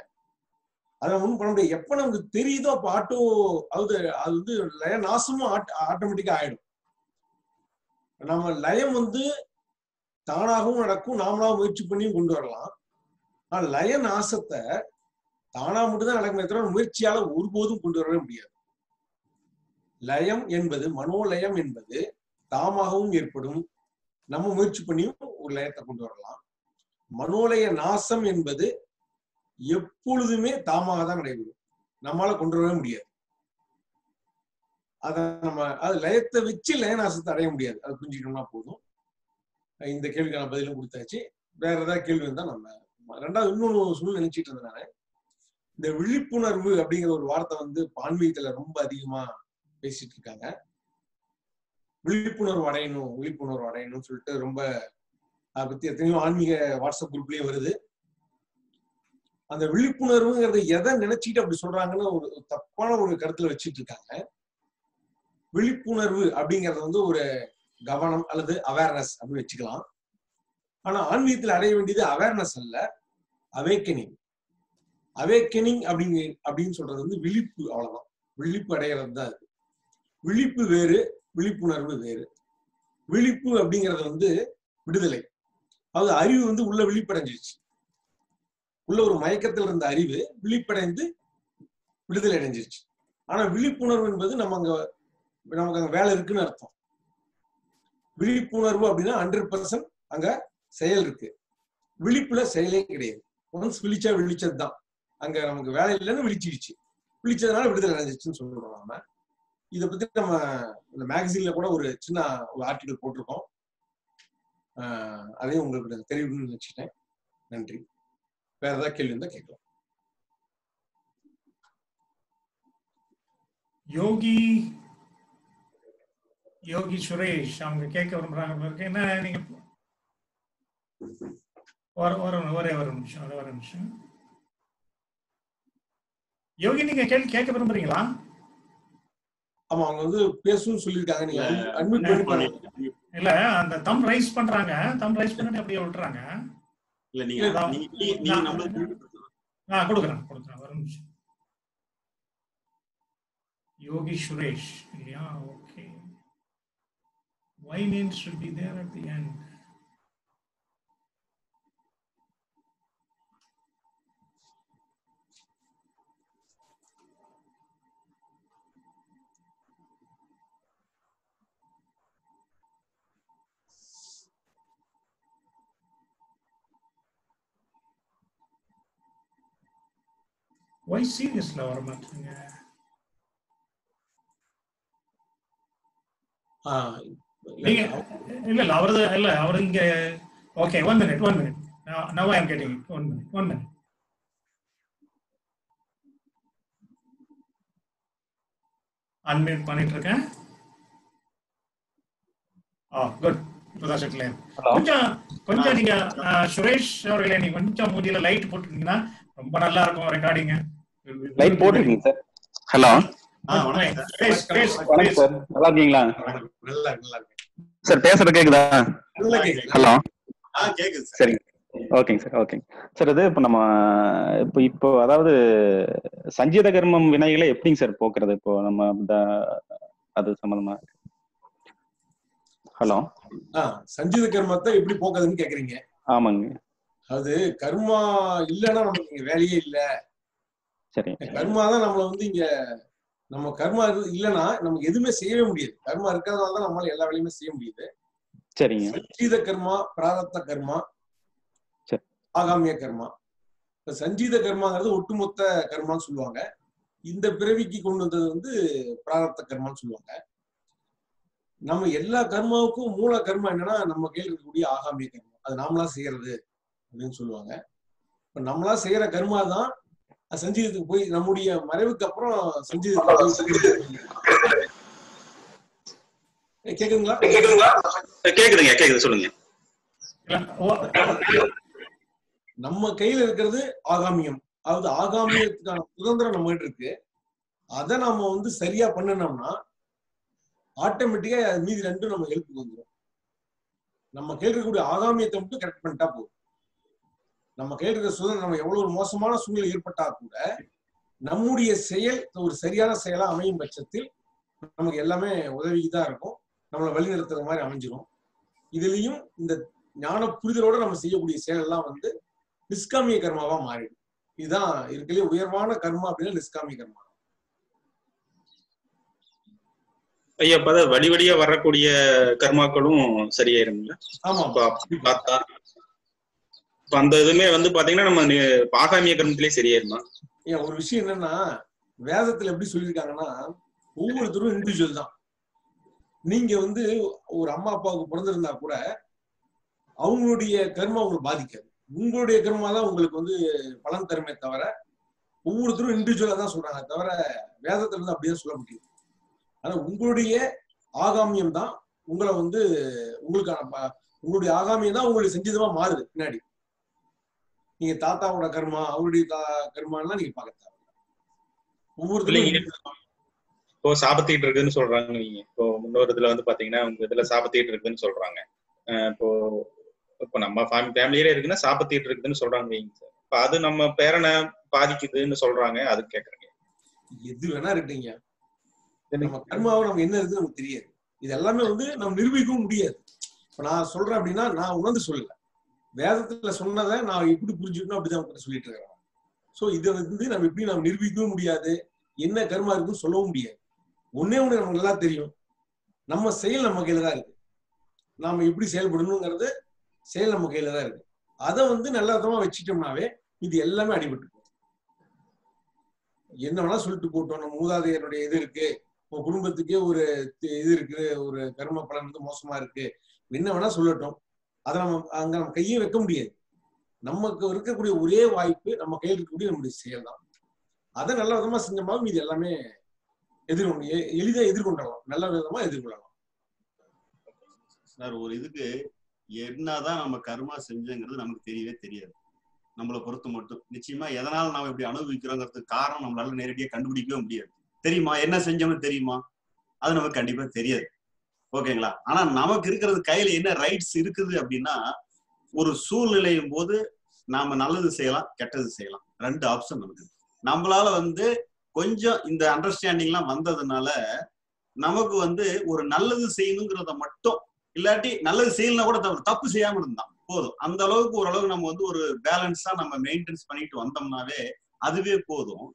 அதை ஒன்றும் பண்ண முடியாது. எப்ப நமக்கு தெரியுதோ அப்ப ஆட்டோ அதாவது அது வந்து லய நாசமும் ஆட்டோமேட்டிக்கா ஆயிடும். நம்ம லயம் வந்து தானாகவும் நடக்கும். நாமளாக முயற்சி பண்ணியும் கொண்டு வரலாம். ஆனா லய நாசத்தை தானா மட்டும்தான் நடக்குமே தவிர முயற்சியால ஒருபோதும் கொண்டு வரவே முடியாது. லயம் என்பது மனோலயம் என்பது தாமாகவும் ஏற்படும். நம்ம முயற்சி பண்ணியும் ஒரு லயத்தை கொண்டு வரலாம். மனோலய நாசம் என்பது எப்பொழுதுமே தாமாக தான் நடைபெறும். நம்மளால கொண்டு வரவே முடியாது. அத நம்ம அது லயத்தை வச்சு லயநாசத்தை அடைய முடியாது. அது புரிஞ்சுக்கணும்னா போதும். இந்த கேள்விக்கான பதிலும் கொடுத்தாச்சு. வேற ஏதாவது கேள்வி இருந்தா நம்ம ரெண்டாவது இன்னொன்னு சொல்லி நினைச்சிட்டு இருந்தேன் இந்த விழிப்புணர்வு அப்படிங்கிற ஒரு வார்த்தை வந்து ஆன்மீகத்துல ரொம்ப அதிகமா பேசிட்டு இருக்காங்க. விழிப்புணர்வு அடையணும் விழிப்புணர்வு அடையணும்னு சொல்லிட்டு ரொம்ப அதை பத்தி எத்தனையோ ஆன்மீக வாட்ஸ்அப் குரூப்லயும் வருது. அந்த விழிப்புணர்வுங்கிறத எதை நினைச்சிட்டு அப்படி சொல்றாங்கன்னு ஒரு தப்பான ஒரு கருத்துல வச்சிட்டு இருக்காங்க. விழிப்புணர்வு அப்படிங்கறது வந்து ஒரு கவனம் அல்லது அவேர்னஸ் அப்படின்னு வச்சுக்கலாம். ஆனா ஆன்மீகத்துல அடைய வேண்டியது அவேர்னஸ் அல்ல அவேக்கனிங் அவேக்கனிங் அப்படிங்க அப்படின்னு சொல்றது வந்து விழிப்பு அவ்வளவுதான். விழிப்பு அடைகிறது தான் அது. விழிப்பு வேறு விழிப்புணர்வு வேறு. விழிப்பு அப்படிங்கிறது வந்து விடுதலை. அதாவது அறிவு வந்து உள்ள விழிப்படைஞ்சிச்சு உள்ள ஒரு மயக்கத்தில் இருந்த அறிவு விழிப்படைந்து விடுதலை அடைஞ்சிருச்சு. ஆனா விழிப்புணர்வு என்பது நம்ம அங்க நமக்கு அங்க வேலை இருக்குன்னு அர்த்தம். விழிப்புணர்வு அப்படின்னா ஹண்ட்ரட் பர்சன்ட் அங்க செயல் இருக்கு. விழிப்புல செயலே கிடையாது. ஒன்ஸ் விழிச்சா விழிச்சது தான் அங்க நமக்கு வேலை இல்லைன்னு விழிச்சிடுச்சு விழிச்சதுனால விடுதலை அடைஞ்சிச்சுன்னு சொல்றோம் நாம இதை பத்தி நம்ம இந்த மேகசின்ல கூட ஒரு சின்ன ஒரு ஆர்டிகல் போட்டிருக்கோம். ஆஹ் அதையும் உங்களுக்கு தெரிவிக்கணும்னு நினைச்சிட்டேன். நன்றி. வேற ஏதாவது கேள்வி இருந்தா கேட்கலாம். யோகி யோகி சுரேஷ் அவங்க கேட்க விரும்புறாங்க என்ன நீங்க ஒரு ஒரு ஒரே ஒரு நிமிஷம் ஒரே ஒரு நிமிஷம். யோகி நீங்க கேள்வி கேட்க விரும்புறீங்களா? ஆமா அவங்க வந்து பேசணும்னு சொல்லியிருக்காங்க. நீங்க அட்மிட் பண்ணி பாருங்க இல்ல அந்த தம் ரைஸ் பண்றாங்க. தம் ரைஸ் பண்ணிட்டு அப்படியே விட்டுறாங்க. இல்ல நீங்க நீங்க நான்- கொடுக்குறேன் கொடுக்குறேன். ஒரு நிமிஷம். யோகி சுரேஷ். இல்லையா okay why name should be there at the end? Why சீரியஸ்ல வர மாட்டேங்க ஆஹ் நீங்க இல்ல, இல்ல அவரது இல்ல அவர் இங்க okay one minute one minute now I am getting one minute one minute unmute பண்ணிட்டு இருக்கேன் ஆ குட் இப்போதான் செட்டில் கொஞ்சம் கொஞ்சம் நீங்க சுரேஷ் அவர்களே நீங்க கொஞ்சம் மூஞ்சில லைட் போட்டுருந்தீங்கன்னா ரொம்ப நல்லா இருக்கும் ரெக்கார்டிங் லைட் போட்டிருக்கீங்க சார். ஹலோ வணக்கம் சார். நல்லா இருக்கீங்களா நல்லா நல்லா இருக்கு. சார் பேசுறது கேக்குதா? நல்லா கேக்குது. ஹலோ ஆ கேக்குது சார். சரிங்க ஓகேங்க சார் ஓகேங்க. சார் இது இப்போ நம்ம இப்போ இப்போ அதாவது சஞ்சீத கர்மம் வினைகளை எப்படிங்க சார் போக்குறது? இப்போ நம்ம இந்த- அது சம்பந்தமா? ஹலோ ஆஹ் சஞ்சீத கர்மத்தை எப்படி போக்குறதுன்னு கேக்குறீங்க. ஆமாங்க. அது கர்மா இல்லைன்னா நமக்கு வேலையே இல்ல. சரி. கர்மா தான் நம்மள வந்து இங்க நம்ம கர்மா இல்லைன்னா நமக்கு எதுவுமே செய்யவே முடியாது. கர்மா இருக்கிறதுனால தான் நம்மளால எல்லா வேலையுமே செய்ய முடியுது. சரிங்க. சஞ்சீத கர்மா பிராரத்த கர்மா சரி. ஆகாமிய கர்மா. இப்ப சஞ்சீத கர்மாங்கிறது ஒட்டுமொத்த கர்மான்னு சொல்லுவாங்க. இந்த பிறவிக்கு கொண்டு வந்தது வந்து பிராரத்த கர்மான்னு சொல்லுவாங்க. நம்ம எல்லா கர்மாவுக்கும் மூல கர்மா என்னன்னா நம்ம கையில் இருக்கக்கூடிய ஆகாமிய கர்மா. அது நாமளா செய்யறது அப்படின்னு சொல்லுவாங்க. இப்ப நம்மளா செய்யற கர்மா தான் சஞ்சீதத்துக்கு போய் நம்முடைய மறைவுக்கு அப்புறம் ஏய், கேக்குதுங்களா? கேக்குதுங்க கேக்குது சொல்லுங்க. நம்ம கையில இருக்கிறது ஆகாமியம். அதாவது ஆகாமியத்துக்கான சுதந்திரம் நம்ம கிட்ட இருக்கு. அதை நாம வந்து சரியா பண்ணனோம்னா ஆட்டோமேட்டிக்கா மீதி ரெண்டும் நம்ம ஹெல்ப்புக்கு வந்துடும் நம்ம கையில் இருக்கக்கூடிய ஆகாமியத்தை மட்டும் கரெக்ட் பண்ணிட்டா போதும். நம்ம இருக்கிற சுதந்திரம் நம்ம எவ்வளவு ஒரு மோசமான சூழ்நிலை ஏற்பட்டா கூட நம்முடைய செயல் ஒரு சரியான செயலா அமையும் பட்சத்தில் நமக்கு எல்லாமே உதவிக்கு தான் இருக்கும். நம்மளை வழிநடத்துற மாதிரி அமைஞ்சிரும். இதுலயும் இந்த ஞான புரிதலோட நம்ம செய்யக்கூடிய செயல் எல்லாம் வந்து நிஷ்காமிய கர்மாவா மாறிடும். இதுதான் இருக்கலே உயர்வான கர்மா அப்படின்னா நிஷ்காமிய கர்மா. ஐயா அப்ப வழி வழியா வரக்கூடிய கர்மாக்களும் சரியாயிருங்களா ஆமா பார்த்தா அந்த இதுமே வந்து பாத்தீங்கன்னா நம்ம பாகாமிய ஆகாமிய கர்மத்திலே சரியாயிருமா? ஏன் ஒரு விஷயம் என்னன்னா வேதத்துல எப்படி சொல்லியிருக்காங்கன்னா ஒவ்வொருத்தரும் இண்டிவிஜுவல் தான். நீங்க வந்து ஒரு அம்மா அப்பாவுக்கு பிறந்திருந்தா கூட அவங்களுடைய கர்மா உங்களுக்கு பாதிக்காது. உங்களுடைய கர்மா தான் உங்களுக்கு வந்து பலன் தருமே தவிர ஒவ்வொருத்தரும் இண்டிவிஜுவலா தான் சொல்றாங்க தவிர வேதத்துல இருந்து அப்படியே சொல்ல முடியும் ஆனா உங்களுடைய ஆகாமியம் தான் உங்களை வந்து உங்களுக்கான ப- உங்களுடைய ஆகாமியம் தான் உங்களுக்கு செஞ்சதுமா மாறுது பின்னாடி. நீங்க தாத்தாவோட கர்மா அவருடைய தா கர்மாலாம் நீங்க பார்க்க தேவை ஒவ்வொருத்தரும். இப்போ சாபத்திட்டு இருக்குன்னு சொல்றாங்க நீங்க. இப்போ முன்னொரு இதுல வந்து பாத்தீங்கன்னா உங்க இதுல சாபத்திட்டு இருக்குன்னு சொல்றாங்க. இப்போ இப்போ நம்ம ஃபேமிலியில இருக்குன்னா சாபத்திட்டு இருக்குன்னு சொல்றாங்க வைங்க சார். இப்ப அது நம்ம பேரனை பாதிக்குதுன்னு சொல்றாங்க அது கேக்குறேங்க. எது வேணா இருக்கீங்க நம்ம கர்மாவை நம்ம என்ன இருக்குன்னு நமக்கு தெரியாது. இது எல்லாமே வந்து நம்ம நிரூபிக்கவும் முடியாது. இப்ப நான் சொல்றேன் அப்படின்னா நான் உணர்ந்து சொல்லல. வேதத்துல சொன்னதை நான் எப்படி புரிஞ்சுக்கணும் அப்படிதான் உங்ககிட்ட சொல்லிட்டு இருக்கிறேன். சோ இதை வந்து நம்ம எப்படி நம்ம நிரூபிக்கவும் முடியாது என்ன கர்மா இருக்குன்னு சொல்லவும் முடியாது. ஒன்னே ஒண்ணு நமக்கு நல்லா தெரியும். நம்ம செயல் நம்ம கையில தான் இருக்கு. நாம எப்படி செயல்படணுங்கிறது செயல் நம்ம கையில தான் இருக்கு. அதை வந்து நல்ல விதமா வச்சுட்டோம்னாவே இது எல்லாமே அடிபட்டு என்ன வேணா சொல்லிட்டு போட்டோம். நம்ம மூதாதையருடைய இது இருக்கு. உன் குடும்பத்துக்கே ஒரு இது இருக்கு. ஒரு கர்ம பலன் வந்து மோசமா இருக்கு. என்ன வேணா சொல்லட்டும். அதை நம்ம அங்க நம்ம கையே வைக்க முடியாது. நமக்கு இருக்கக்கூடிய ஒரே வாய்ப்பு நம்ம கையில் இருக்கக்கூடிய நம்முடைய செயல் தான் அதை நல்ல விதமா செஞ்சோம்னா இது எல்லாமே எதிர்கொண்டு எளிதா எதிர்கொண்டலாம் நல்ல விதமா எதிர்கொள்ளலாம். சார் ஒரு இதுக்கு என்னதான் நம்ம கர்மா செஞ்சோங்கிறது நமக்கு தெரியவே தெரியாது. நம்மளை பொறுத்து மட்டும். நிச்சயமா எதனால நாம இப்படி அனுபவிக்கிறோங்கிறதுக்கு காரணம் நம்மளால நேரடியா கண்டுபிடிக்கவே முடியாது. தெரியுமா? என்ன செஞ்சோம்னு தெரியுமா? அது நமக்கு கண்டிப்பா தெரியாது. ஓகேங்களா? ஆனா நமக்கு இருக்கிறது கையில என்ன ரைட்ஸ் இருக்குது அப்படின்னா ஒரு சூழ்நிலையும் போது நாம நல்லது செய்யலாம் கெட்டது செய்யலாம். ரெண்டு ஆப்ஷன் நமக்கு இருக்கு. நம்மளால வந்து கொஞ்சம் இந்த அண்டர்ஸ்டாண்டிங்லாம் வந்ததுனால நமக்கு வந்து ஒரு நல்லது செய்யணுங்கிறத மட்டும் இல்லாட்டி நல்லது செய்யலாம் கூட தப்பு தப்பு செய்யாம இருந்தான் போதும். அந்த அளவுக்கு ஓரளவுக்கு நம்ம வந்து ஒரு பேலன்ஸா நம்ம மெயின்டைன்ஸ் பண்ணிட்டு வந்தோம்னாவே அதுவே போதும்.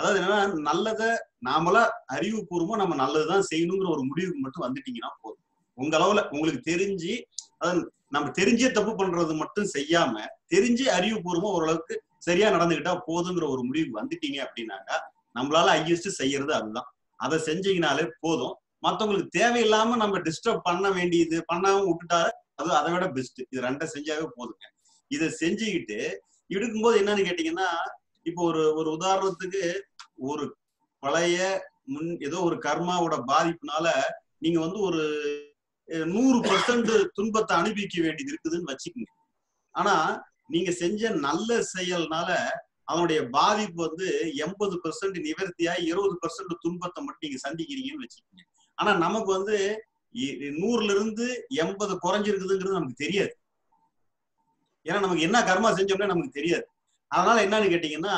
அதாவது என்னன்னா நல்லத நாமளா அறிவுபூர்வமா நம்ம நல்லதுதான் செய்யணுங்கிற ஒரு முடிவுக்கு மட்டும் வந்துட்டீங்கன்னா போதும். உங்க அளவுல உங்களுக்கு தெரிஞ்சு அதாவது நம்ம தெரிஞ்சே தப்பு பண்றது மட்டும் செய்யாம தெரிஞ்சு அறிவுபூர்வமா ஓரளவுக்கு சரியா நடந்துகிட்டா போதுங்கிற ஒரு முடிவுக்கு வந்துட்டீங்க அப்படின்னாக்கா நம்மளால ஐயஸ்ட் செய்யறது அதுதான். அதை செஞ்சீங்கனாலே போதும். மத்தவங்களுக்கு தேவையில்லாம நம்ம டிஸ்டர்ப் பண்ண வேண்டியது பண்ணாம விட்டுட்டா அது அதை விட பெஸ்ட் இது ரெண்டை செஞ்சாவே போதுங்க. இதை செஞ்சுக்கிட்டு இருக்கும்போது என்னன்னு கேட்டீங்கன்னா இப்போ ஒரு ஒரு உதாரணத்துக்கு ஒரு பழைய முன் ஏதோ ஒரு கர்மாவோட பாதிப்புனால நீங்க வந்து ஒரு நூறு பர்சன்ட் துன்பத்தை அனுபவிக்க வேண்டியது இருக்குதுன்னு வச்சுக்கோங்க. ஆனா நீங்க செஞ்ச நல்ல செயல்னால அவனுடைய பாதிப்பு வந்து எண்பது பெர்சன்ட் நிவர்த்தியா இருபது பெர்சன்ட் துன்பத்தை மட்டும் நீங்க சந்திக்கிறீங்கன்னு வச்சுக்கோங்க. ஆனா நமக்கு வந்து நூறுல இருந்து எண்பது குறைஞ்சிருக்குதுங்கிறது நமக்கு தெரியாது. ஏன்னா நமக்கு என்ன கர்மா செஞ்சோம்னே நமக்கு தெரியாது. அதனால என்னன்னு கேட்டீங்கன்னா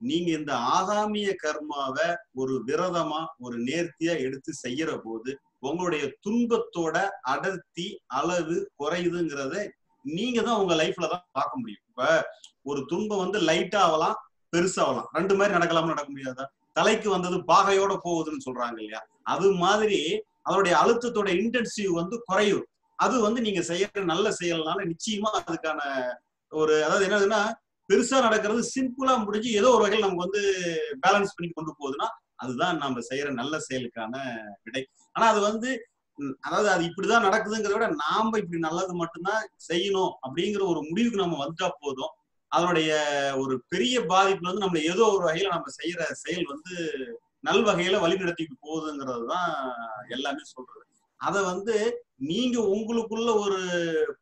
நீங்க இந்த ஆகாமிய கர்மாவை ஒரு விரதமா ஒரு நேர்த்தியா எடுத்து செய்யற போது உங்களுடைய துன்பத்தோட அடர்த்தி அளவு குறையுதுங்கிறத நீங்க தான் உங்க லைஃப்ல தான் பார்க்க முடியும். இப்ப ஒரு துன்பம் வந்து லைட்டா ஆகலாம் பெருசாகலாம் ரெண்டு மாதிரி நடக்கலாம்னு நடக்க முடியாதா? தலைக்கு வந்தது பாகையோட போகுதுன்னு சொல்றாங்க இல்லையா? அது மாதிரி அதனுடைய அழுத்தத்தோட இன்டென்சிவ் வந்து குறையும். அது வந்து நீங்க செய்யற நல்ல செயல்னால நிச்சயமா அதுக்கான ஒரு அதாவது என்னதுன்னா பெருசா நடக்கிறது சிம்பிளா முடிஞ்சு ஏதோ ஒரு வகையில் நமக்கு வந்து பேலன்ஸ் பண்ணி கொண்டு போகுதுன்னா அதுதான் நம்ம செய்யற நல்ல செயலுக்கான விடை. ஆனா அது வந்து அதாவது அது இப்படிதான் நடக்குதுங்கிறத விட நாம இப்படி நல்லது மட்டும்தான் செய்யணும் அப்படிங்கிற ஒரு முடிவுக்கு நம்ம வந்துட்டா போதும். அதனுடைய ஒரு பெரிய பாதிப்புல வந்து நம்மள ஏதோ ஒரு வகையில நம்ம செய்யற செயல் வந்து நல் வகையில வழிநடத்திட்டு போகுதுங்கிறது தான் எல்லாமே சொல்றது. அதை வந்து நீங்க உங்களுக்குள்ள ஒரு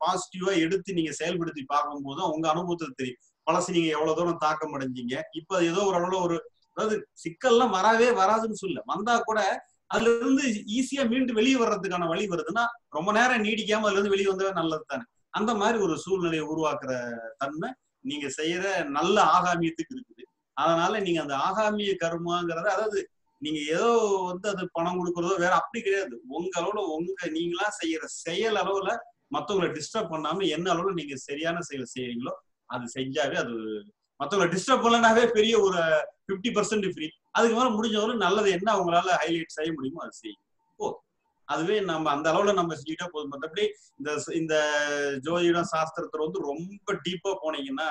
பாசிட்டிவா எடுத்து நீங்க செயல்படுத்தி பார்க்கும் போதும் உங்க அனுபவத்துக்கு தெரியும். பழசு நீங்க எவ்வளவு தூரம் தாக்கம் அடைஞ்சீங்க. இப்ப ஏதோ ஓரளவு ஒரு அதாவது சிக்கல்லாம் வரவே வராதுன்னு சொல்ல. வந்தா கூட அதுல இருந்து ஈஸியா மீண்டு வெளியே வர்றதுக்கான வழி வருதுன்னா ரொம்ப நேரம் நீடிக்காம அதுல இருந்து வெளியே வந்தவே நல்லது தானே. அந்த மாதிரி ஒரு சூழ்நிலையை உருவாக்குற தன்மை நீங்க செய்யற நல்ல ஆகாமியத்துக்கு இருக்குது. அதனால நீங்க அந்த ஆகாமிய கருமாங்கிறத அதாவது நீங்க ஏதோ வந்து அது பணம் கொடுக்கறதோ வேற அப்படி கிடையாது. உங்க அளவுல உங்க நீங்களா செய்யற செயல் அளவுல மத்தவங்களை டிஸ்டர்ப் பண்ணாம என்ன அளவுல நீங்க சரியான செயல் செய்யறீங்களோ அது செஞ்சாவே அது மற்றவங்களை டிஸ்டர்ப் பண்ணனாவே பெரிய ஒரு பிப்டி பர்சன்ட் ஃப்ரீ அதுக்கு மேலே முடிஞ்சவரை நல்லது என்ன அவங்களால ஹைலைட் செய்ய முடியுமோ அது செய்யும். ஓ அதுவே நம்ம அந்த அளவுல நம்ம செஞ்சுட்டா போதும். மற்றபடி இந்த இந்த ஜோதிடம் சாஸ்திரத்துல வந்து ரொம்ப டீப்பா போனீங்கன்னா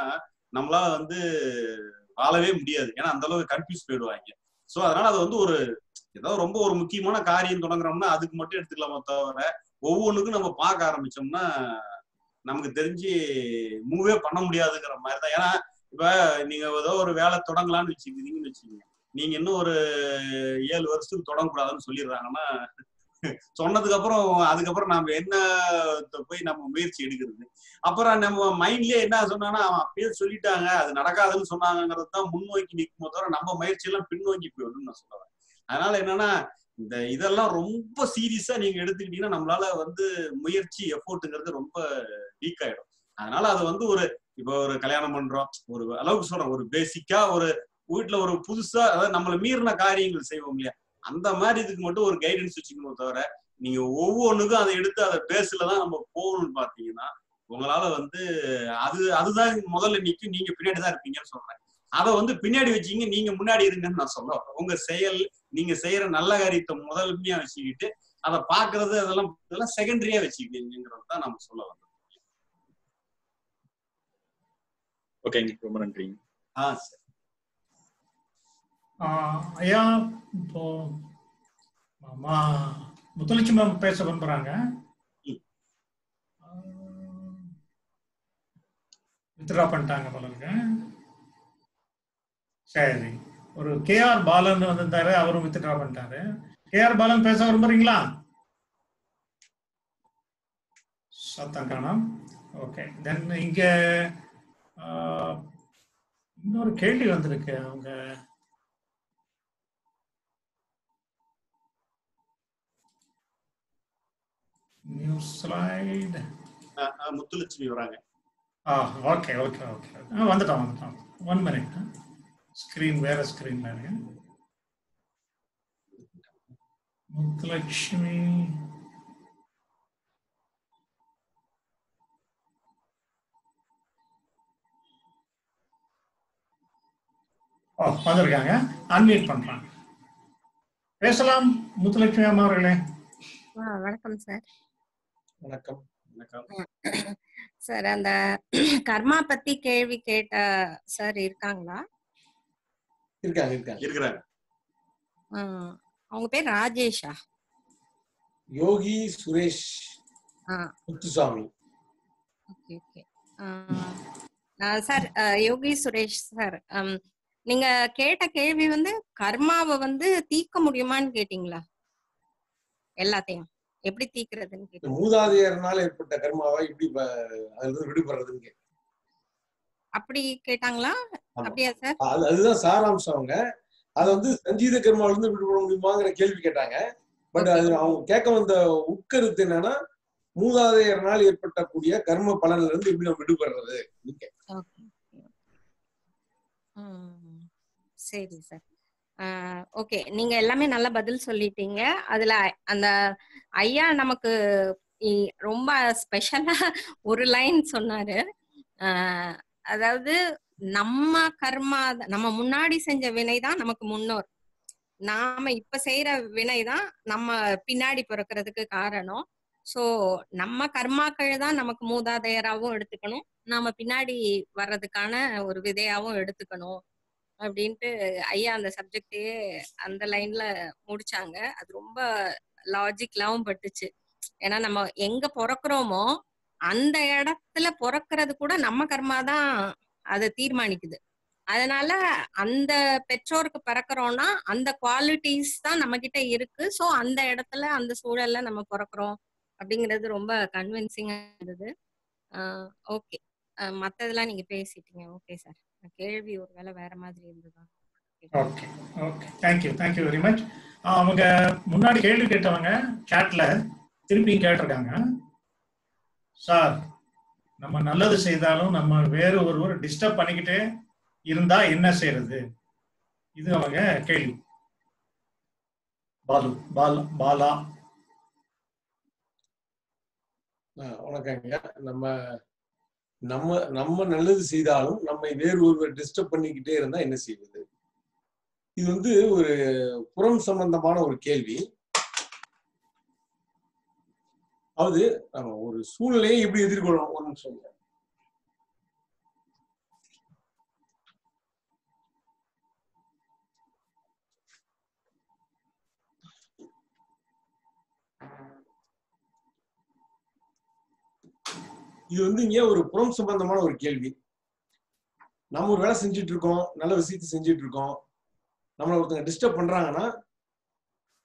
நம்மளால வந்து வாழவே முடியாது. ஏன்னா அந்த அளவுக்கு கன்ஃபியூஸ் போயிடுவாங்க. ஸோ அதனால அது வந்து ஒரு ஏதோ ரொம்ப ஒரு முக்கியமான காரியம் தொடங்குறோம்னா அதுக்கு மட்டும் எடுத்துக்கலாமா தவிர ஒவ்வொன்றுக்கும் நம்ம பார்க்க ஆரம்பிச்சோம்னா நமக்கு தெரிஞ்சு மூவே பண்ண முடியாதுங்கிற மாதிரி தான் ஏன்னா இப்ப நீங்க ஏதோ ஒரு வேலை தொடங்கலாம்னு வச்சுக்கிறீங்கன்னு வச்சுக்கோங்க. நீங்க இன்னும் ஒரு ஏழு வருஷத்துக்கு தொடங்கக்கூடாதுன்னு சொல்லிடுறாங்கன்னா சொன்னதுக்கு அப்புறம் அதுக்கப்புறம் நம்ம என்ன போய் நம்ம முயற்சி எடுக்கிறது? அப்புறம் நம்ம மைண்ட்லயே என்ன சொன்னான்னா அவன் அப்பயே சொல்லிட்டாங்க அது நடக்காதுன்னு சொன்னாங்கிறது தான் முன்னோக்கி நிற்கும் தவிர நம்ம முயற்சி எல்லாம் பின்னோக்கி போயிடும் நான் சொல்லுவேன். அதனால என்னன்னா இந்த இதெல்லாம் ரொம்ப சீரியஸா நீங்க எடுத்துக்கிட்டீங்கன்னா நம்மளால வந்து முயற்சி எஃபோர்ட்டுங்கிறது ரொம்ப வீக் ஆயிடும். அதனால அது வந்து ஒரு இப்போ ஒரு கல்யாணம் பண்றோம் ஒரு அளவுக்கு சொல்றோம் ஒரு பேசிக்கா ஒரு வீட்டுல ஒரு புதுசா அதாவது நம்மள மீறின காரியங்கள் செய்வோம் இல்லையா? அந்த மாதிரி இதுக்கு மட்டும் ஒரு கைடன்ஸ் வச்சுக்கணும் தவிர நீங்க ஒவ்வொன்றுக்கும் அதை எடுத்து அதை பேசலதான் தான் நம்ம போகணும்னு பாத்தீங்கன்னா உங்களால வந்து அது அதுதான் முதல்ல நிற்கும் நீங்க பின்னாடி தான் இருப்பீங்கன்னு சொல்றேன். அதை வந்து பின்னாடி வச்சீங்க நீங்க முன்னாடி இருங்கன்னு நான் சொல்ல வரேன். உங்க செயல் நீங்க செய்யற நல்ல காரியத்தை முதன்மையா வச்சுக்கிட்டு அதை பாக்குறது அதெல்லாம் இதெல்லாம் செகண்டரியா வச்சுக்கிட்டீங்கிறது தான் நம்ம சொல்ல வரோம் ஓகேங்க ரொம்ப நன்றிங்க ஆ சரி. ஆஹ் ஐயா இப்போ முத்துலட்சுமி மேம் பேச விரும்புறாங்க. வித்ரா பண்ணிட்டாங்க போல இருக்கு. சரி. ஒரு கேஆர் பாலன் வந்திருந்தாரு அவரும் வித்ரா பண்ணிட்டாரு கேஆர் பாலன் பேச விரும்புறீங்களா? சத்தம் காணோம். ஓகே தென் இங்க இன்னொரு கேள்வி வந்திருக்கு. அவங்க நியூ ஸ்லைடு முத்துலட்சுமி வராங்க. ஆ ஓகே ஓகே ஓகே வந்துட்டோம் வந்துட்டோம். ஒன் மினிட் ஸ்க்ரீன் வேற ஸ்க்ரீன்ல இருக்கு முத்துலட்சுமி. ஓ வந்திருக்காங்க. அன்மியூட் பண்றாங்க. பேசலாம் முத்துலட்சுமி அம்மா அவர்களே. வணக்கம் சார் வணக்கம் சார் அந்த கர்மா பத்தி கேள்வி கேட்ட சார் இருக்காங்களா? இருக்காங்க இருக்காங்க. இருக்கிறாங்க. அவங்க பேர் ராஜேஷா. Yogi Suresh Muthusamy. Okay okay. Sir Yogi Suresh sir நீங்க கேட்ட கேள்வி வந்து கர்மாவை வந்து தீர்க்க முடியுமான்னு கேட்டீங்களா? எல்லாத்தையும். எப்படி கேட்டீங்க? மூதாதையர்னால ஏற்பட்ட கர்மாவை இப்படி அதுல இருந்து விடுபடுறதுன்னு கேட்டேன். அப்படி கேட்டாங்களா. அப்படியா சார்? அது அதுதான் சாராம்சம் அவங்க. அதை வந்து சஞ்சீத கர்மாவில இருந்து விடுபட முடியுமாங்கிற கேள்வி கேட்டாங்க. பட் அது அவங்க கேட்க வந்த உட்கருத்து என்னன்னா மூதாதையர்னால் ஏற்பட்டக்கூடிய கர்ம பலன்ல இருந்து எப்படி நம்ம விடுபடுறது சரி சார். ஓகே. நீங்க எல்லாமே நல்ல பதில் சொல்லிட்டீங்க. அதுல அந்த ஐயா நமக்கு ரொம்ப ஸ்பெஷலா ஒரு லைன் சொன்னாரு. அதாவது நம்ம கர்மா நம்ம முன்னாடி செஞ்ச வினை தான் நமக்கு முன்னோர். நாம இப்ப செய்யற வினை தான் நம்ம பின்னாடி பிறக்கிறதுக்கு காரணம். சோ நம்ம கர்மாக்கள் தான் நமக்கு மூதாதையராகவும் எடுத்துக்கணும். நாம பின்னாடி வர்றதுக்கான ஒரு விதையாவும் எடுத்துக்கணும் அப்படின்ட்டு ஐயா அந்த சப்ஜெக்டையே அந்த லைன்ல முடிச்சாங்க. அது ரொம்ப லாஜிக்லாவும் பட்டுச்சு. ஏன்னா நம்ம எங்க பிறக்கிறோமோ அந்த இடத்துல பிறக்கிறது கூட நம்ம கர்மா தான் அதை தீர்மானிக்குது. அதனால அந்த பெற்றோருக்கு பிறக்கிறோம்னா அந்த குவாலிட்டிஸ் தான் நம்ம கிட்ட இருக்கு. சோ அந்த இடத்துல அந்த சூழல்ல நம்ம பிறக்கிறோம் அப்படிங்கிறது ரொம்ப கன்வின்சிங்கா இருந்தது. ஓகே மத்ததெல்லாம் நீங்க பேசிட்டீங்க. ஓகே சார் கேள்வி ஒரு வேலை வேற மாதிரி இருந்ததா? Okay okay thank you thank you very much அவங்க முன்னாடி கேள்வி கேட்டவங்க சாட்ல திருப்பி கேட்டிருக்காங்க. சார் நம்ம நல்லது செய்தாலும் நம்ம வேறு ஒருவர் டிஸ்டர்ப் பண்ணிக்கிட்டே இருந்தா என்ன செய்யறது இது அவங்க கேள்வி. பாலு பால் பாலா. வணக்கங்க. நம்ம நம்ம நம்ம நல்லது செய்தாலும் நம்மை வேறு ஒருவர் டிஸ்டர்ப் பண்ணிக்கிட்டே இருந்தா என்ன செய்வது? இது வந்து ஒரு புறம் சம்பந்தமான ஒரு கேள்வி. அதாவது நம்ம ஒரு சூழ்நிலையை எப்படி எதிர்கொள்ளணும் ஒரு நிமிஷம் இது வந்து இங்க ஒரு புறம் சம்பந்தமான ஒரு கேள்வி. நம்ம ஒரு வேலை செஞ்சுட்டு இருக்கோம் நல்ல விஷயத்தை செஞ்சுட்டு இருக்கோம் நம்மளை ஒருத்தங்க டிஸ்டர்ப் பண்றாங்கன்னா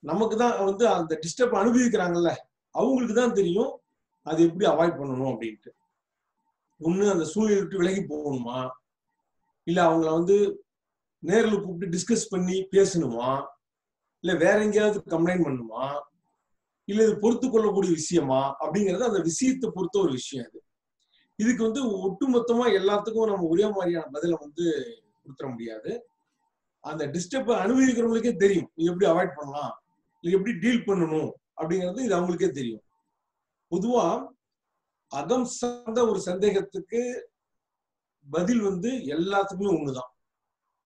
நமக்கு தான் வந்து அந்த டிஸ்டர்ப் அனுபவிக்கிறாங்கல்ல. அவங்களுக்கு தான் தெரியும் அது எப்படி அவாய்ட் பண்ணணும் அப்படின்ட்டு. ஒண்ணு அந்த சூழ்நிலை விட்டு விலகி போகணுமா? இல்ல அவங்கள வந்து நேரில் கூப்பிட்டு டிஸ்கஸ் பண்ணி பேசணுமா? இல்ல வேற எங்கேயாவது கம்ப்ளைண்ட் பண்ணுமா? இல்ல இது பொறுத்து கொள்ளக்கூடிய விஷயமா? அப்படிங்கிறது அந்த விஷயத்தை பொறுத்த ஒரு விஷயம் அது. இதுக்கு வந்து ஒட்டுமொத்தமா எல்லாத்துக்கும் நம்ம ஒரே மாதிரியான பதில வந்து கொடுத்துட முடியாது. அந்த டிஸ்டர்ப அனுபவிக்கிறவங்களுக்கே தெரியும். இது எப்படி அவாய்ட் பண்ணலாம்? இது எப்படி டீல் பண்ணணும்? அப்படிங்கிறது இது அவங்களுக்கே தெரியும். பொதுவா அகம் சார்ந்த ஒரு சந்தேகத்துக்கு பதில் வந்து எல்லாத்துக்குமே ஒண்ணுதான்.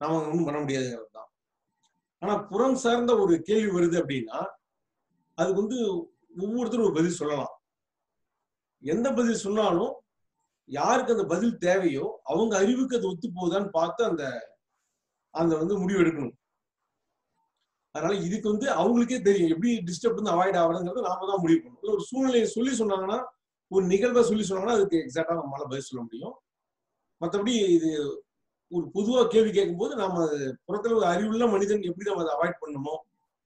நாம ஒண்ணும் பண்ண முடியாதுங்கிறது தான். ஆனா புறம் சார்ந்த ஒரு கேள்வி வருது அப்படின்னா அதுக்கு வந்து ஒவ்வொருத்தரும் ஒரு பதில் சொல்லலாம். எந்த பதில் சொன்னாலும் யாருக்கு அந்த பதில் தேவையோ அவங்க அறிவுக்கு அது ஒத்து போகுதான்னு பார்த்து அந்த அந்த வந்து முடிவு எடுக்கணும். அதனால இதுக்கு வந்து அவங்களுக்கே தெரியும். எப்படி டிஸ்டர்ப் வந்து அவாய்ட் ஆகுறதுங்கிறது நாம தான் முடிவு பண்ணணும். ஒரு சூழ்நிலையை சொல்லி சொன்னாங்கன்னா ஒரு நிகழ்வை சொல்லி சொன்னாங்கன்னா அதுக்கு எக்ஸாக்டா நம்மளால பதில் சொல்ல முடியும். மற்றபடி இது ஒரு பொதுவா கேள்வி கேட்கும்போது நாம புறத்துல ஒரு அறிவுள்ள மனிதன் எப்படி நம்ம அதை அவாய்ட் பண்ணணுமோ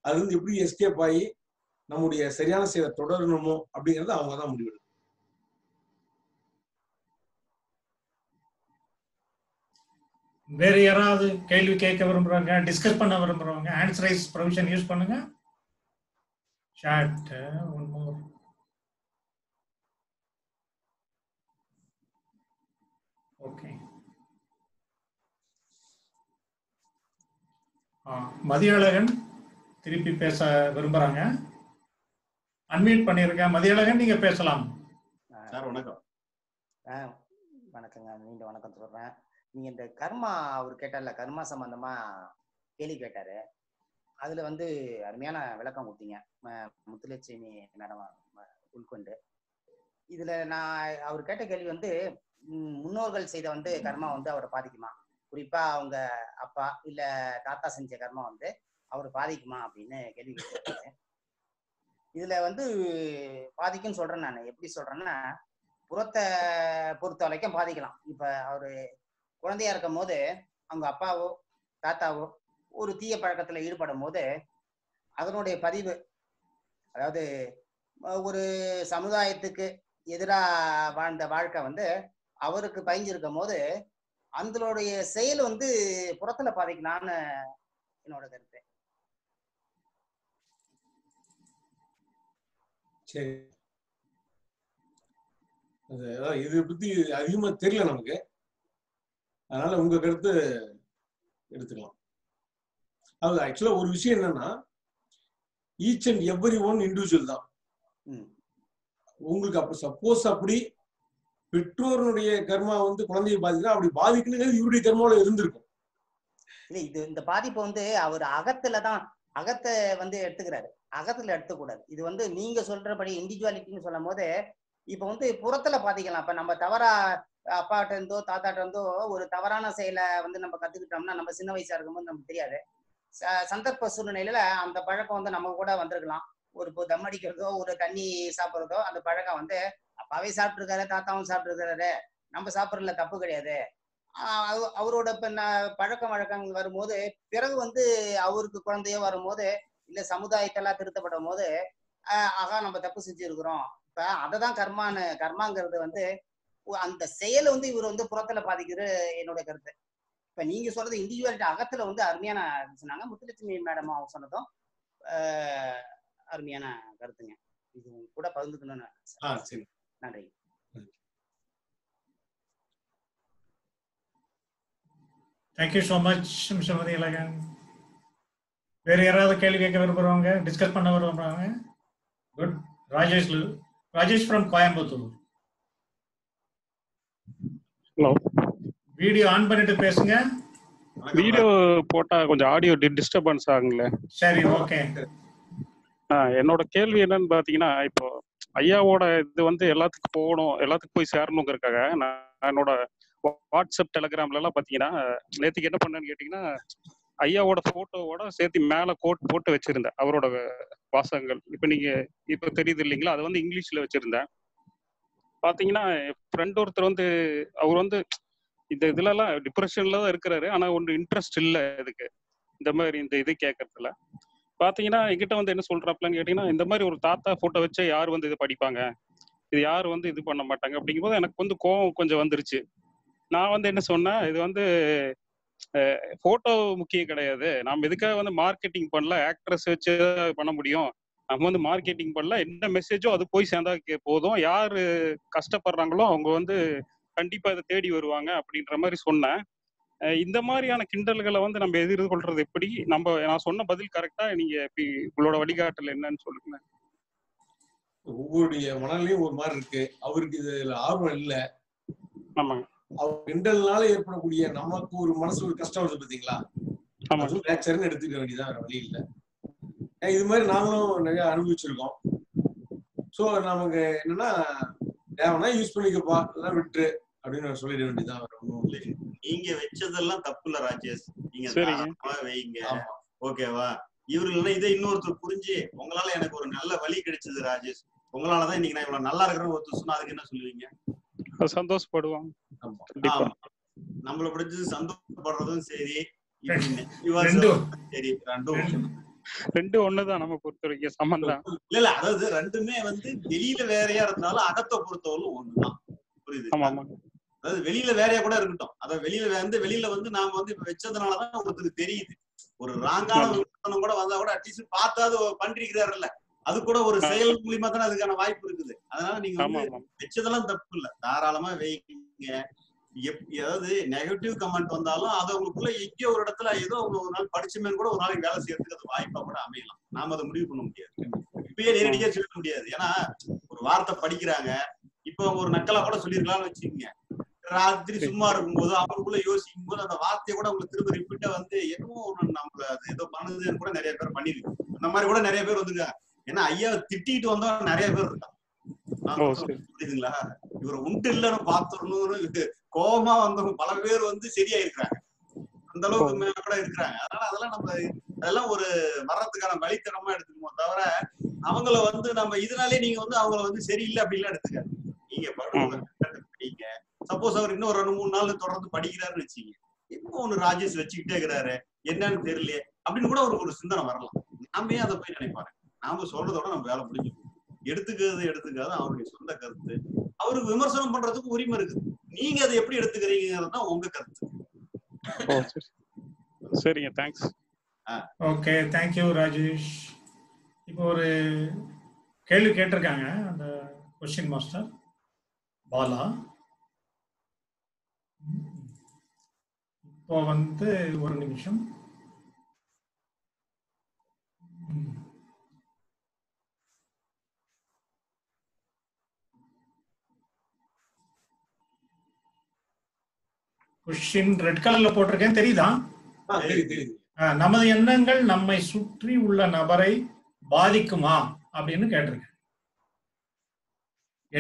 அது வந்து எப்படி எஸ்கேப் ஆகி நம்முடைய சரியான செயலை தொடரணுமோ அப்படிங்கறத அவங்க தான் முடிவெடுக்கணும். வேற யாராவது கேள்வி கேட்க விரும்புறாங்க டிஸ்கஸ் பண்ண விரும்புறவங்க ஹேண்ட்ஸ் ப்ரொவிஷன் யூஸ் பண்ணுங்க. Chat uh, one more. Okay. Mathiyazhagan திருப்பி பேச விரும்புறாங்க. அன்மியூட் பண்ணிருக்கேன் மதியழகன் நீங்க பேசலாம். சார் வணக்கம். வணக்கங்க. மீண்டும் வணக்கம் சொல்றேன். நீங்க இந்த கர்மா அவர் கேட்டார்ல கர்மா சம்பந்தமா கேள்வி கேட்டாரு. அதுல வந்து அருமையான விளக்கம் கொடுத்தீங்க முத்துலட்சுமி மேடம் உள்கொண்டு. இதுல நான் அவர் கேட்ட கேள்வி வந்து முன்னோர்கள் செய்த வந்து கர்மா வந்து அவரை பாதிக்குமா? குறிப்பா அவங்க அப்பா இல்ல தாத்தா செஞ்ச கர்மா வந்து அவரை பாதிக்குமா அப்படின்னு கேள்வி கேட்டாரு இதுல வந்து பாதிக்கும்னு சொல்றேன் நான். எப்படி சொல்றேன்னா புறத்தை பொறுத்த வரைக்கும் பாதிக்கலாம். இப்ப அவரு குழந்தையா இருக்கும் போது அவங்க அப்பாவோ தாத்தாவோ ஒரு தீய பழக்கத்துல ஈடுபடும் போது அதனுடைய பதிவு அதாவது ஒரு சமுதாயத்துக்கு எதிராக வாழ்ந்த வாழ்க்கை வந்து அவருக்கு பயஞ்சிருக்கும் போது அதனுடைய செயல் வந்து புறத்துல பாதிக்கலாம்னு என்னோட கருத்து. சரி. இது பத்தி அதிகமா தெரியல நமக்கு. அதனால உங்க கருத்து எடுத்துக்கலாம். அது ஆக்சுவலா ஒரு விஷயம் என்னன்னா each and every one individual தான். உங்களுக்கு அப்ப சப்போஸ் அப்படி பெற்றோருடைய கர்மா வந்து குழந்தையை பாதிக்கிறா அப்படி பாதிக்கணுங்கிறது இவருடைய கர்மாவில இருந்திருக்கும். இல்ல இது இந்த பாதிப்பு வந்து அவர் அகத்துல தான் அகத்தை வந்து எடுத்துக்கிறாரு. அகத்துல எடுத்துக்கூடாது. இது வந்து நீங்க சொல்றபடி இண்டிவிஜுவாலிட்டின்னு சொல்லும் போது இப்ப வந்து புறத்துல பாதிக்கலாம். இப்ப நம்ம தவறா அப்பாட்ட இருந்தோ தாத்தாட்ட இருந்தோ ஒரு தவறான செயலை வந்து நம்ம கத்துக்கிட்டோம்னா நம்ம சின்ன வயசா இருக்கும்போது நமக்கு தெரியாது. சந்தர்ப்ப சூழ்நிலையில அந்த பழக்கம் வந்து நம்ம கூட வந்திருக்கலாம். ஒரு இப்போ தம் அடிக்கிறதோ ஒரு தண்ணி சாப்பிடுறதோ அந்த பழக்கம் வந்து அப்பாவே சாப்பிட்டுருக்காரு தாத்தாவும் சாப்பிட்டுருக்காரு. நம்ம சாப்பிட்றதுல தப்பு கிடையாது. ஆஹ் அவ- அவரோட இப்ப பழக்க வழக்கங்கள் வரும்போது பிறகு வந்து அவருக்கு குழந்தையோ வரும்போது இல்ல சமுதாயத்தெல்லாம் திருத்தப்படும் போது ஆஹ் ஆகா நம்ம தப்பு செஞ்சிருக்கிறோம். இப்ப அததான் கர்மான்னு கர்மாங்கிறது வந்து அந்த செயல் வந்து இவர் வந்து புறத்துல பாதிக்கிறது என்னோட கருத்து. இப்ப நீங்க சொல்றது இண்டிவிஜுவாலிட்டி அகத்துல வந்து அருமையான சொன்னாங்க. முத்துலட்சுமி மேடம் அவங்க சொன்னதும் அருமையான கருத்துங்க. இது கூட பகிர்ந்துக்கணும்னு ஆ சரி. நன்றி. Thank you so much mister Mathiyazhagan வேற யாராவது கேள்வி கேட்க விரும்புறவங்க டிஸ்கஸ் பண்ண விரும்புறாங்க good Rajesh Rajesh from Coimbatore hello video on பண்ணிட்டு பேசுங்க. வீடியோ போட்டா கொஞ்சம் ஆடியோ டிஸ்டர்பன்ஸ் ஆகுங்களே. சரி ஓகே ஆ, என்னோட கேள்வி என்னன்னு பாத்தீங்கன்னா இப்போ ஐயாவோட இது வந்து எல்லாத்துக்கும் போகணும் எல்லாத்துக்கும் போய் சேரணுங்கிறதுக்காக நான் என்னோட வாட்ஸ்அப் டெலகிராம்ல எல்லாம் பாத்தீங்கன்னா நேத்துக்கு என்ன பண்ணேன்னு கேட்டீங்கன்னா ஐயாவோட போட்டோவோட சேர்த்து மேல கோட் போட்டு வச்சிருந்தேன் அவரோட வாசகங்கள். இப்ப நீங்க இப்ப தெரியுது இல்லைங்களா? அது வந்து இங்கிலீஷ்ல வச்சிருந்தேன். பாத்தீங்கன்னா ஃப்ரெண்ட் ஒருத்தர் வந்து அவர் வந்து இந்த இதுல எல்லாம் டிப்ரெஷன்ல தான் இருக்கிறாரு. ஆனா ஒன்று இன்ட்ரெஸ்ட் இல்ல இதுக்கு. இந்த மாதிரி இந்த இது கேட்கறதுல பாத்தீங்கன்னா எங்கிட்ட வந்து என்ன சொல்றாப்லன்னு கேட்டீங்கன்னா இந்த மாதிரி ஒரு தாத்தா போட்டோ வச்சா யார் வந்து இது படிப்பாங்க? இது யார் வந்து இது பண்ண மாட்டாங்க? அப்படிங்கும்போது எனக்கு வந்து கோவம் கொஞ்சம் வந்துருச்சு. நான் வந்து என்ன சொன்னேன் இது வந்து போட்டோ முக்கியம் கிடையாது. நாம் எதுக்காக வந்து மார்க்கெட்டிங் பண்ணல? ஆக்ட்ரஸ் வச்சு தான் பண்ண முடியும். நம்ம வந்து மார்க்கெட்டிங் பண்ணல. என்ன மெசேஜோ அது போய் சேர்ந்தா போதும். யாரு கஷ்டப்படுறாங்களோ அவங்க வந்து கண்டிப்பா இதை தேடி வருவாங்க அப்படின்ற மாதிரி சொன்னேன். இந்த மாதிரியான கிண்டல்களை வந்து நம்ம எதிர்கொள்றது எப்படி? நம்ம நான் சொன்ன பதில் கரெக்டா நீங்க எப்படி உங்களோட வழிகாட்டல் என்னன்னு சொல்லுங்க. ஒவ்வொருடைய மனநிலையும் ஒரு மாதிரி இருக்கு. அவருக்கு இதுல ஆர்வம் இல்ல. ஆமாங்க. அவர் கிண்டல்னால ஏற்படக்கூடிய நமக்கு ஒரு மனசு ஒரு கஷ்டம் வருது பாத்தீங்களா? அதுவும் நேச்சர்னு எடுத்துக்க வேண்டியதான் வேற வழி இல்ல. இது மாதிரி நாங்களும் நிறைய அனுபவிச்சிருக்கோம். சோ நமக்கு என்னன்னா தேவைன்னா யூஸ் பண்ணிக்கப்பா எல்லாம் விட்டுரு அப்படின்னு சொல்லிட வேண்டியதான் இல்லை நீங்க வச்சதெல்லாம் தப்பு இல்ல ராஜேஷ். நீங்க வைங்க. ஓகேவா? இவர்கள் இதை இன்னொருத்தர் புரிஞ்சு உங்களால எனக்கு ஒரு நல்ல வழி கிடைச்சது ராஜேஷ். உங்களாலதான் இன்னைக்கு நான் இவ்வளவு நல்லா இருக்கிறேன்னு ஒருத்தர் சொன்னா அதுக்கு என்ன சொல்லுவீங்க? ஆமா. நம்மள பிடிச்சது சந்தோஷப்படுறதும் சரி சரி ரெண்டும். ரெண்டு ஒண்ணுதான் நம்ம பொறுத்த வரைக்கும் சமந்தான் இல்ல இல்ல அதாவது ரெண்டுமே வந்து வெளியில வேறையா இருந்தாலும் அகத்தை பொறுத்தவரைக்கும் ஒண்ணுதான். புரியுது? ஆமா ஆமா. அதாவது வெளியில வேறையா கூட இருக்கட்டும். அதாவது வெளியில வந்து வெளியில வந்து நாம வந்து இப்ப வச்சதுனாலதான் ஒருத்தருக்கு தெரியுது. ஒரு ராங்கான. விமர்சனம் கூட வந்தா கூட அட்லீஸ்ட் பார்த்தாது பண்ணிருக்கிறாருல்ல அது கூட ஒரு செயல் மூலியமா தானே அதுக்கான வாய்ப்பு இருக்குது. அதனால நீங்க வச்சதெல்லாம் தப்பு இல்ல. தாராளமா வைங்க. எப்- நெகட்டிவ் கமெண்ட் வந்தாலும் அது அவங்களுக்குள்ள எங்கேயோ ஒரு இடத்துல ஏதோ அவங்க ஒரு நாள் படிச்சுமே கூட ஒரு நாளைக்கு வேலை செய்யறதுக்கு அது வாய்ப்பா கூட அமையலாம். நாம அதை முடிவு பண்ண முடியாது. இப்பயே நேரடியா சொல்ல முடியாது. ஏன்னா ஒரு வார்த்தை படிக்கிறாங்க. இப்ப அவங்க ஒரு நக்கலா கூட சொல்லிருக்கலாம்னு வச்சுக்கோங்க. ராத்திரி சும்மா இருக்கும்போது அவங்களுக்குள்ள யோசிக்கும் போது அந்த வார்த்தையை கூட அவங்களுக்கு திரும்ப ரிப்பீட்டா வந்து என்னமோ ஒண்ணு நம்மள அது ஏதோ பண்ணுதுன்னு கூட நிறைய பேர் பண்ணிருக்கு. அந்த மாதிரி கூட நிறைய பேர் வந்துருக்காங்க. ஏன்னா ஐயாவை திட்டிட்டு வந்தா நிறைய பேர் இருக்காங்க நான் ஓ, சொல்றது சரி. புரியுதுங்களா? இவர் உண்டு இல்லைன்னு பாத்துடணும்னு கோபமா வந்தவங்க பல பேர் வந்து சரியா இருக்கிறாங்க அந்த அளவுக்கு கூட இருக்கிறாங்க. அதனால அதெல்லாம் நம்ம அதெல்லாம் ஒரு வர்றதுக்கான வழித்தனமா எடுத்துக்கணும் தவிர அவங்கள வந்து நம்ம இதனாலே நீங்க வந்து அவங்கள வந்து சரியில்லை அப்படின்லாம் எடுத்துக்காது நீங்க படிங்க. சப்போஸ் அவர் இன்னும் ஒரு ரெண்டு மூணு நாள் தொடர்ந்து படிக்கிறாருன்னு வச்சுங்க இன்னும் ஒண்ணு ராஜேஷ் வச்சுக்கிட்டே இருக்கிறாரு? என்னன்னு தெரியல அப்படின்னு கூட அவருக்கு ஒரு சிந்தனை வரலாம். நாமே அதை போய் நினைப்பாரு. நாம சொல்றதோட நம்ம வேலை முடிஞ்சு. எடுத்துக்கிறது எடுத்துக்காது அவருடைய சொந்த கருத்து. அவருக்கு விமர்சனம் பண்றதுக்கு உரிமை இருக்குது நீங்க அதை எப்படி எடுத்துக்கிறீங்கிறது தான் உங்க கருத்து. சரிங்க தேங்க்ஸ் ஓகே தேங்க்யூ ராஜேஷ் இப்போ ஒரு கேள்வி கேட்டிருக்காங்க அந்த கொஸ்டின் மாஸ்டர் பாலா. இப்போ வந்து ஒரு நிமிஷம். கொஸ்டின் ரெட் கலர்ல போட்டிருக்கேன் தெரியுதா? நமது எண்ணங்கள் நம்மை சுற்றி உள்ள நபரை பாதிக்குமா அப்படின்னு கேட்டிருக்கேன்.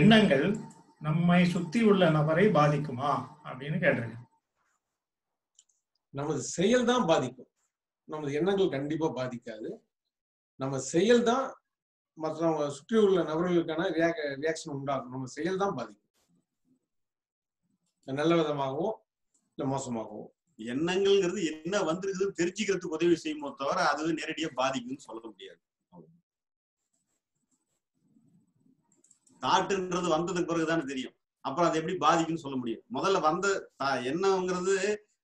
எண்ணங்கள் நம்மை சுத்தி உள்ள நபரை பாதிக்குமா அப்படின்னு கேட்டிருக்கேன். நமது செயல் தான் பாதிக்கும். நமது எண்ணங்கள் கண்டிப்பா பாதிக்காது. நம்ம செயல் தான் மற்றவங்க சுற்றி உள்ள நபர்களுக்கான ரியாக்ஷன் உண்டாகும். நம்ம செயல் தான் பாதிக்கும். நல்ல விதமாகவும் மோசமாகும். மோசமாகவும் எண்ணங்கள்ங்கிறது என்ன வந்திருக்குதுன்னு தெரிஞ்சுக்கிறதுக்கு உதவி செய்யுமோ தவிர அது நேரடியா பாதிக்கும்னு சொல்ல முடியாது. தாட்டுன்றது வந்ததுக்கு பிறகுதானே தெரியும். அப்புறம் அது எப்படி பாதிக்கும்னு சொல்ல முடியும். முதல்ல வந்த எண்ணங்கிறது எண்ணம்ங்கிறது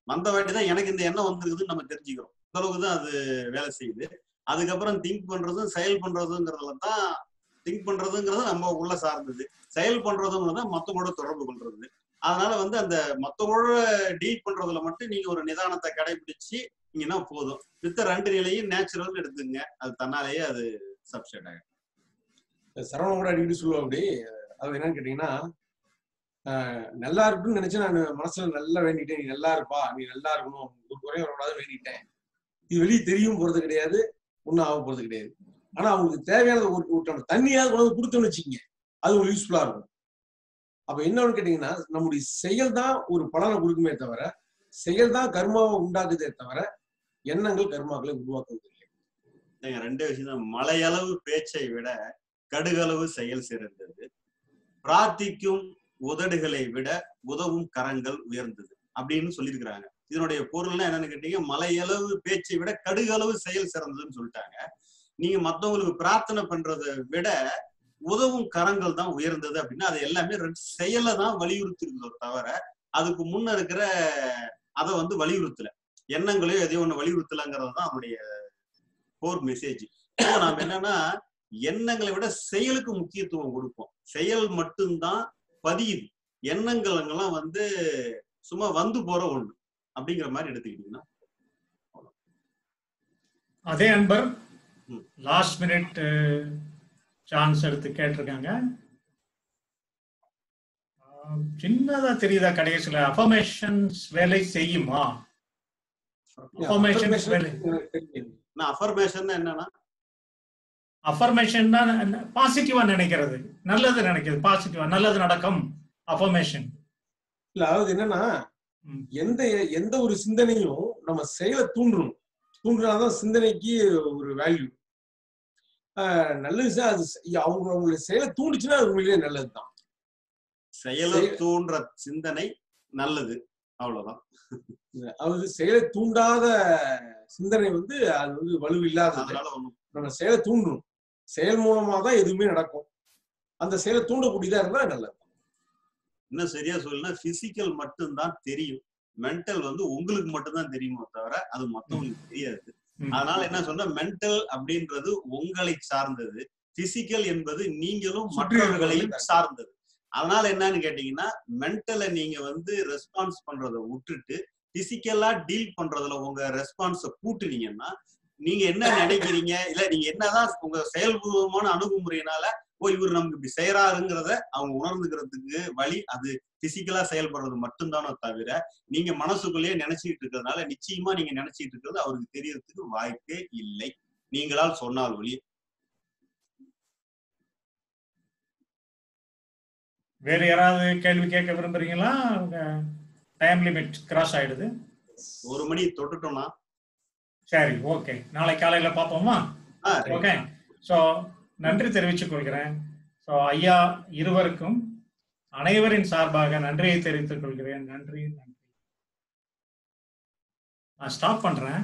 வந்த வாட்டி தான் எனக்கு இந்த எண்ணம் வந்திருக்குதுன்னு நம்ம தெரிஞ்சுக்கிறோம். அந்த அளவுக்கு தான் அது வேலை செய்யுது. அதுக்கப்புறம் திங்க் பண்றதும் செயல் பண்றதுங்கிறதுல தான் திங்க் பண்றதுங்கிறது நம்ம உள்ள சார்ந்தது. செயல் பண்றதுங்கிறது தான் மத்தவங்களோட தொடர்பு கொள்றது. அதனால வந்து அந்த மத்தவங்களோட டீல் பண்றதுல மட்டும் நீங்க ஒரு நிதானத்தை கடைபிடிச்சு நீங்கன்னா போதும். மித்த ரெண்டு நிலையும் நேச்சுரல் எடுத்துங்க அது தன்னாலேயே அது சப்ஸ்டேட் ஆகும் சரவணம் கூட அடிக்கடி சொல்லுவோம் அப்படி. அது என்னன்னு கேட்டீங்கன்னா நல்லா இருக்குன்னு நினைச்சு நான் மனசுல நல்லா வேண்டிட்டேன். நீ நல்லா இருப்பா. நீ நல்லா இருக்கணும். ஒரு குறைய வரக்கூடாது வேண்டிட்டேன். இது வெளியே தெரியும் போறது கிடையாது. ஒன்றும் ஆக போறது கிடையாது. ஆனா அவங்களுக்கு தேவையான ஒரு தண்ணியாவது கொண்டு வந்து கொடுத்தோம்னு வச்சுக்கோங்க. அது ஒரு யூஸ்ஃபுல்லா இருக்கும். அப்ப என்னன்னு கேட்டீங்கன்னா நம்முடைய செயல் தான் ஒரு பலனை கொடுக்குமே தவிர செயல் தான் கர்மாவை உண்டாக்குதே தவிர எண்ணங்கள் கர்மாக்களை உருவாக்குவது இல்லை ரெண்டே விஷயம் தான். மலையளவு பேச்சை விட கடுகளவு செயல் சிறந்தது. பிரார்த்திக்கும் உதடுகளை விட உதவும் கரங்கள் உயர்ந்தது. அப்படின்னு சொல்லியிருக்கிறாங்க. இதனுடைய பொருள்னா என்னன்னு கேட்டீங்க மலையளவு பேச்சை விட கடுகளவு செயல் சிறந்ததுன்னு சொல்லிட்டாங்க. நீங்க மத்தவங்களுக்கு பிரார்த்தனை பண்றதை விட உதவும் கரங்கள் தான் உயர்ந்தது அப்படின்னா அது எல்லாமே செயலை தான் வலியுறுத்திருந்தோ தவிர அதுக்கு முன்ன இருக்கிற அதை வந்து வலியுறுத்தல. எண்ணங்களையோ எதையோ ஒண்ணு வலியுறுத்தலங்கிறது தான் அவனுடைய கோர் மெசேஜ் நாம என்னன்னா எண்ணங்களை விட செயலுக்கு முக்கியத்துவம் கொடுப்போம். செயல் மட்டும்தான் பதியுது. எண்ணங்கள்லாம் வந்து சும்மா வந்து போற ஒண்ணு அப்படிங்கிற மாதிரி எடுத்துக்கிட்டீங்கன்னா அதே அன்பர். லாஸ்ட் மினிட் சான்ஸ் எடுத்து கேட்டிருக்காங்க. சின்னதா தெரியுதா கடைசியில? அஃபர்மேஷன்ஸ் வேலை செய்யுமா? அஃபர்மேஷன்ஸ் வேலை. அஃபர்மேஷன் என்னன்னா? அஃபர்மேஷன் பாசிட்டிவா நினைக்கிறது. நல்லது நினைக்கிறது. பாசிட்டிவா நல்லது நடக்கும். அஃபர்மேஷன் இல்ல அதாவது என்னன்னா. எந்த எந்த ஒரு சிந்தனையும் நம்ம செயலை தூண்டணும் தூண்டுனாதான் சிந்தனைக்கு ஒரு வேல்யூ நல்லது சார். அது அவங்க அவங்களுடைய செயலை தூண்டுச்சுன்னா அது உண்மையிலேயே நல்லதுதான். செயலை செய- தூண்டுற சிந்தனை நல்லது. அவ்வளவுதான். அதாவது செயலை தூண்டாத சிந்தனை வந்து அது வந்து வலு இல்லாதது. அதனால ஒண்ணும். நம்ம செயலை தூண்டணும். செயல் மூலமா தான் எதுவுமே நடக்கும். அந்த செயலை தூண்டக்கூடியதா இருந்தா நல்லது. இன்னும் சரியா சொல்லணும்னா பிசிக்கல் மட்டும்தான் தெரியும். மென்டல் வந்து உங்களுக்கு மட்டும்தான் தெரியுமோ தவிர அது மத்தவங்களுக்கு தெரியாது. அதனால என்ன சொன்னா மென்டல் அப்படின்றது உங்களை சார்ந்தது. பிசிக்கல் என்பது நீங்களும் மற்றவர்களையும் சார்ந்தது. அதனால என்னன்னு கேட்டீங்கன்னா மென்டலை நீங்க வந்து ரெஸ்பான்ஸ் பண்றதை விட்டுட்டு பிசிக்கலா டீல் பண்றதுல உங்க ரெஸ்பான்ஸை கூட்டுனீங்கன்னா நீங்க என்ன நினைக்கிறீங்க? இல்ல நீங்க என்னதான் உங்க செயல்பூர்வமான அணுகுமுறையினால ஓ இவர் நமக்கு இப்படி செய்யறாருங்கிறத அவங்க உணர்ந்துக்கிறதுக்கு வழி அது பிசிக்கலா செயல்படுறது மட்டும்தானோ தவிர நீங்க மனசுக்குள்ளேயே நினைச்சுக்கிட்டு இருக்கிறதுனால நிச்சயமா நீங்க நினைச்சிட்டு இருக்கிறது அவருக்கு தெரியறதுக்கு வாய்ப்பே இல்லை. நீங்களால் சொன்னால் ஒளி வேற யாராவது கேள்வி கேட்க விரும்புறீங்களா? டைம் லிமிட் கிராஸ் ஆயிடுது. ஒரு மணி தொட்டுட்டோம்னா? சரி ஓகே நாளை காலையில பார்ப்போமா? ஆ, ஓகே ஸோ நன்றி தெரிவித்துக் கொள்கிறேன். ஸோ ஐயா இருவருக்கும் அனைவரின் சார்பாக நன்றியை தெரிவித்துக் கொள்கிறேன். நன்றி நன்றி. நான் ஸ்டாப் பண்றேன்.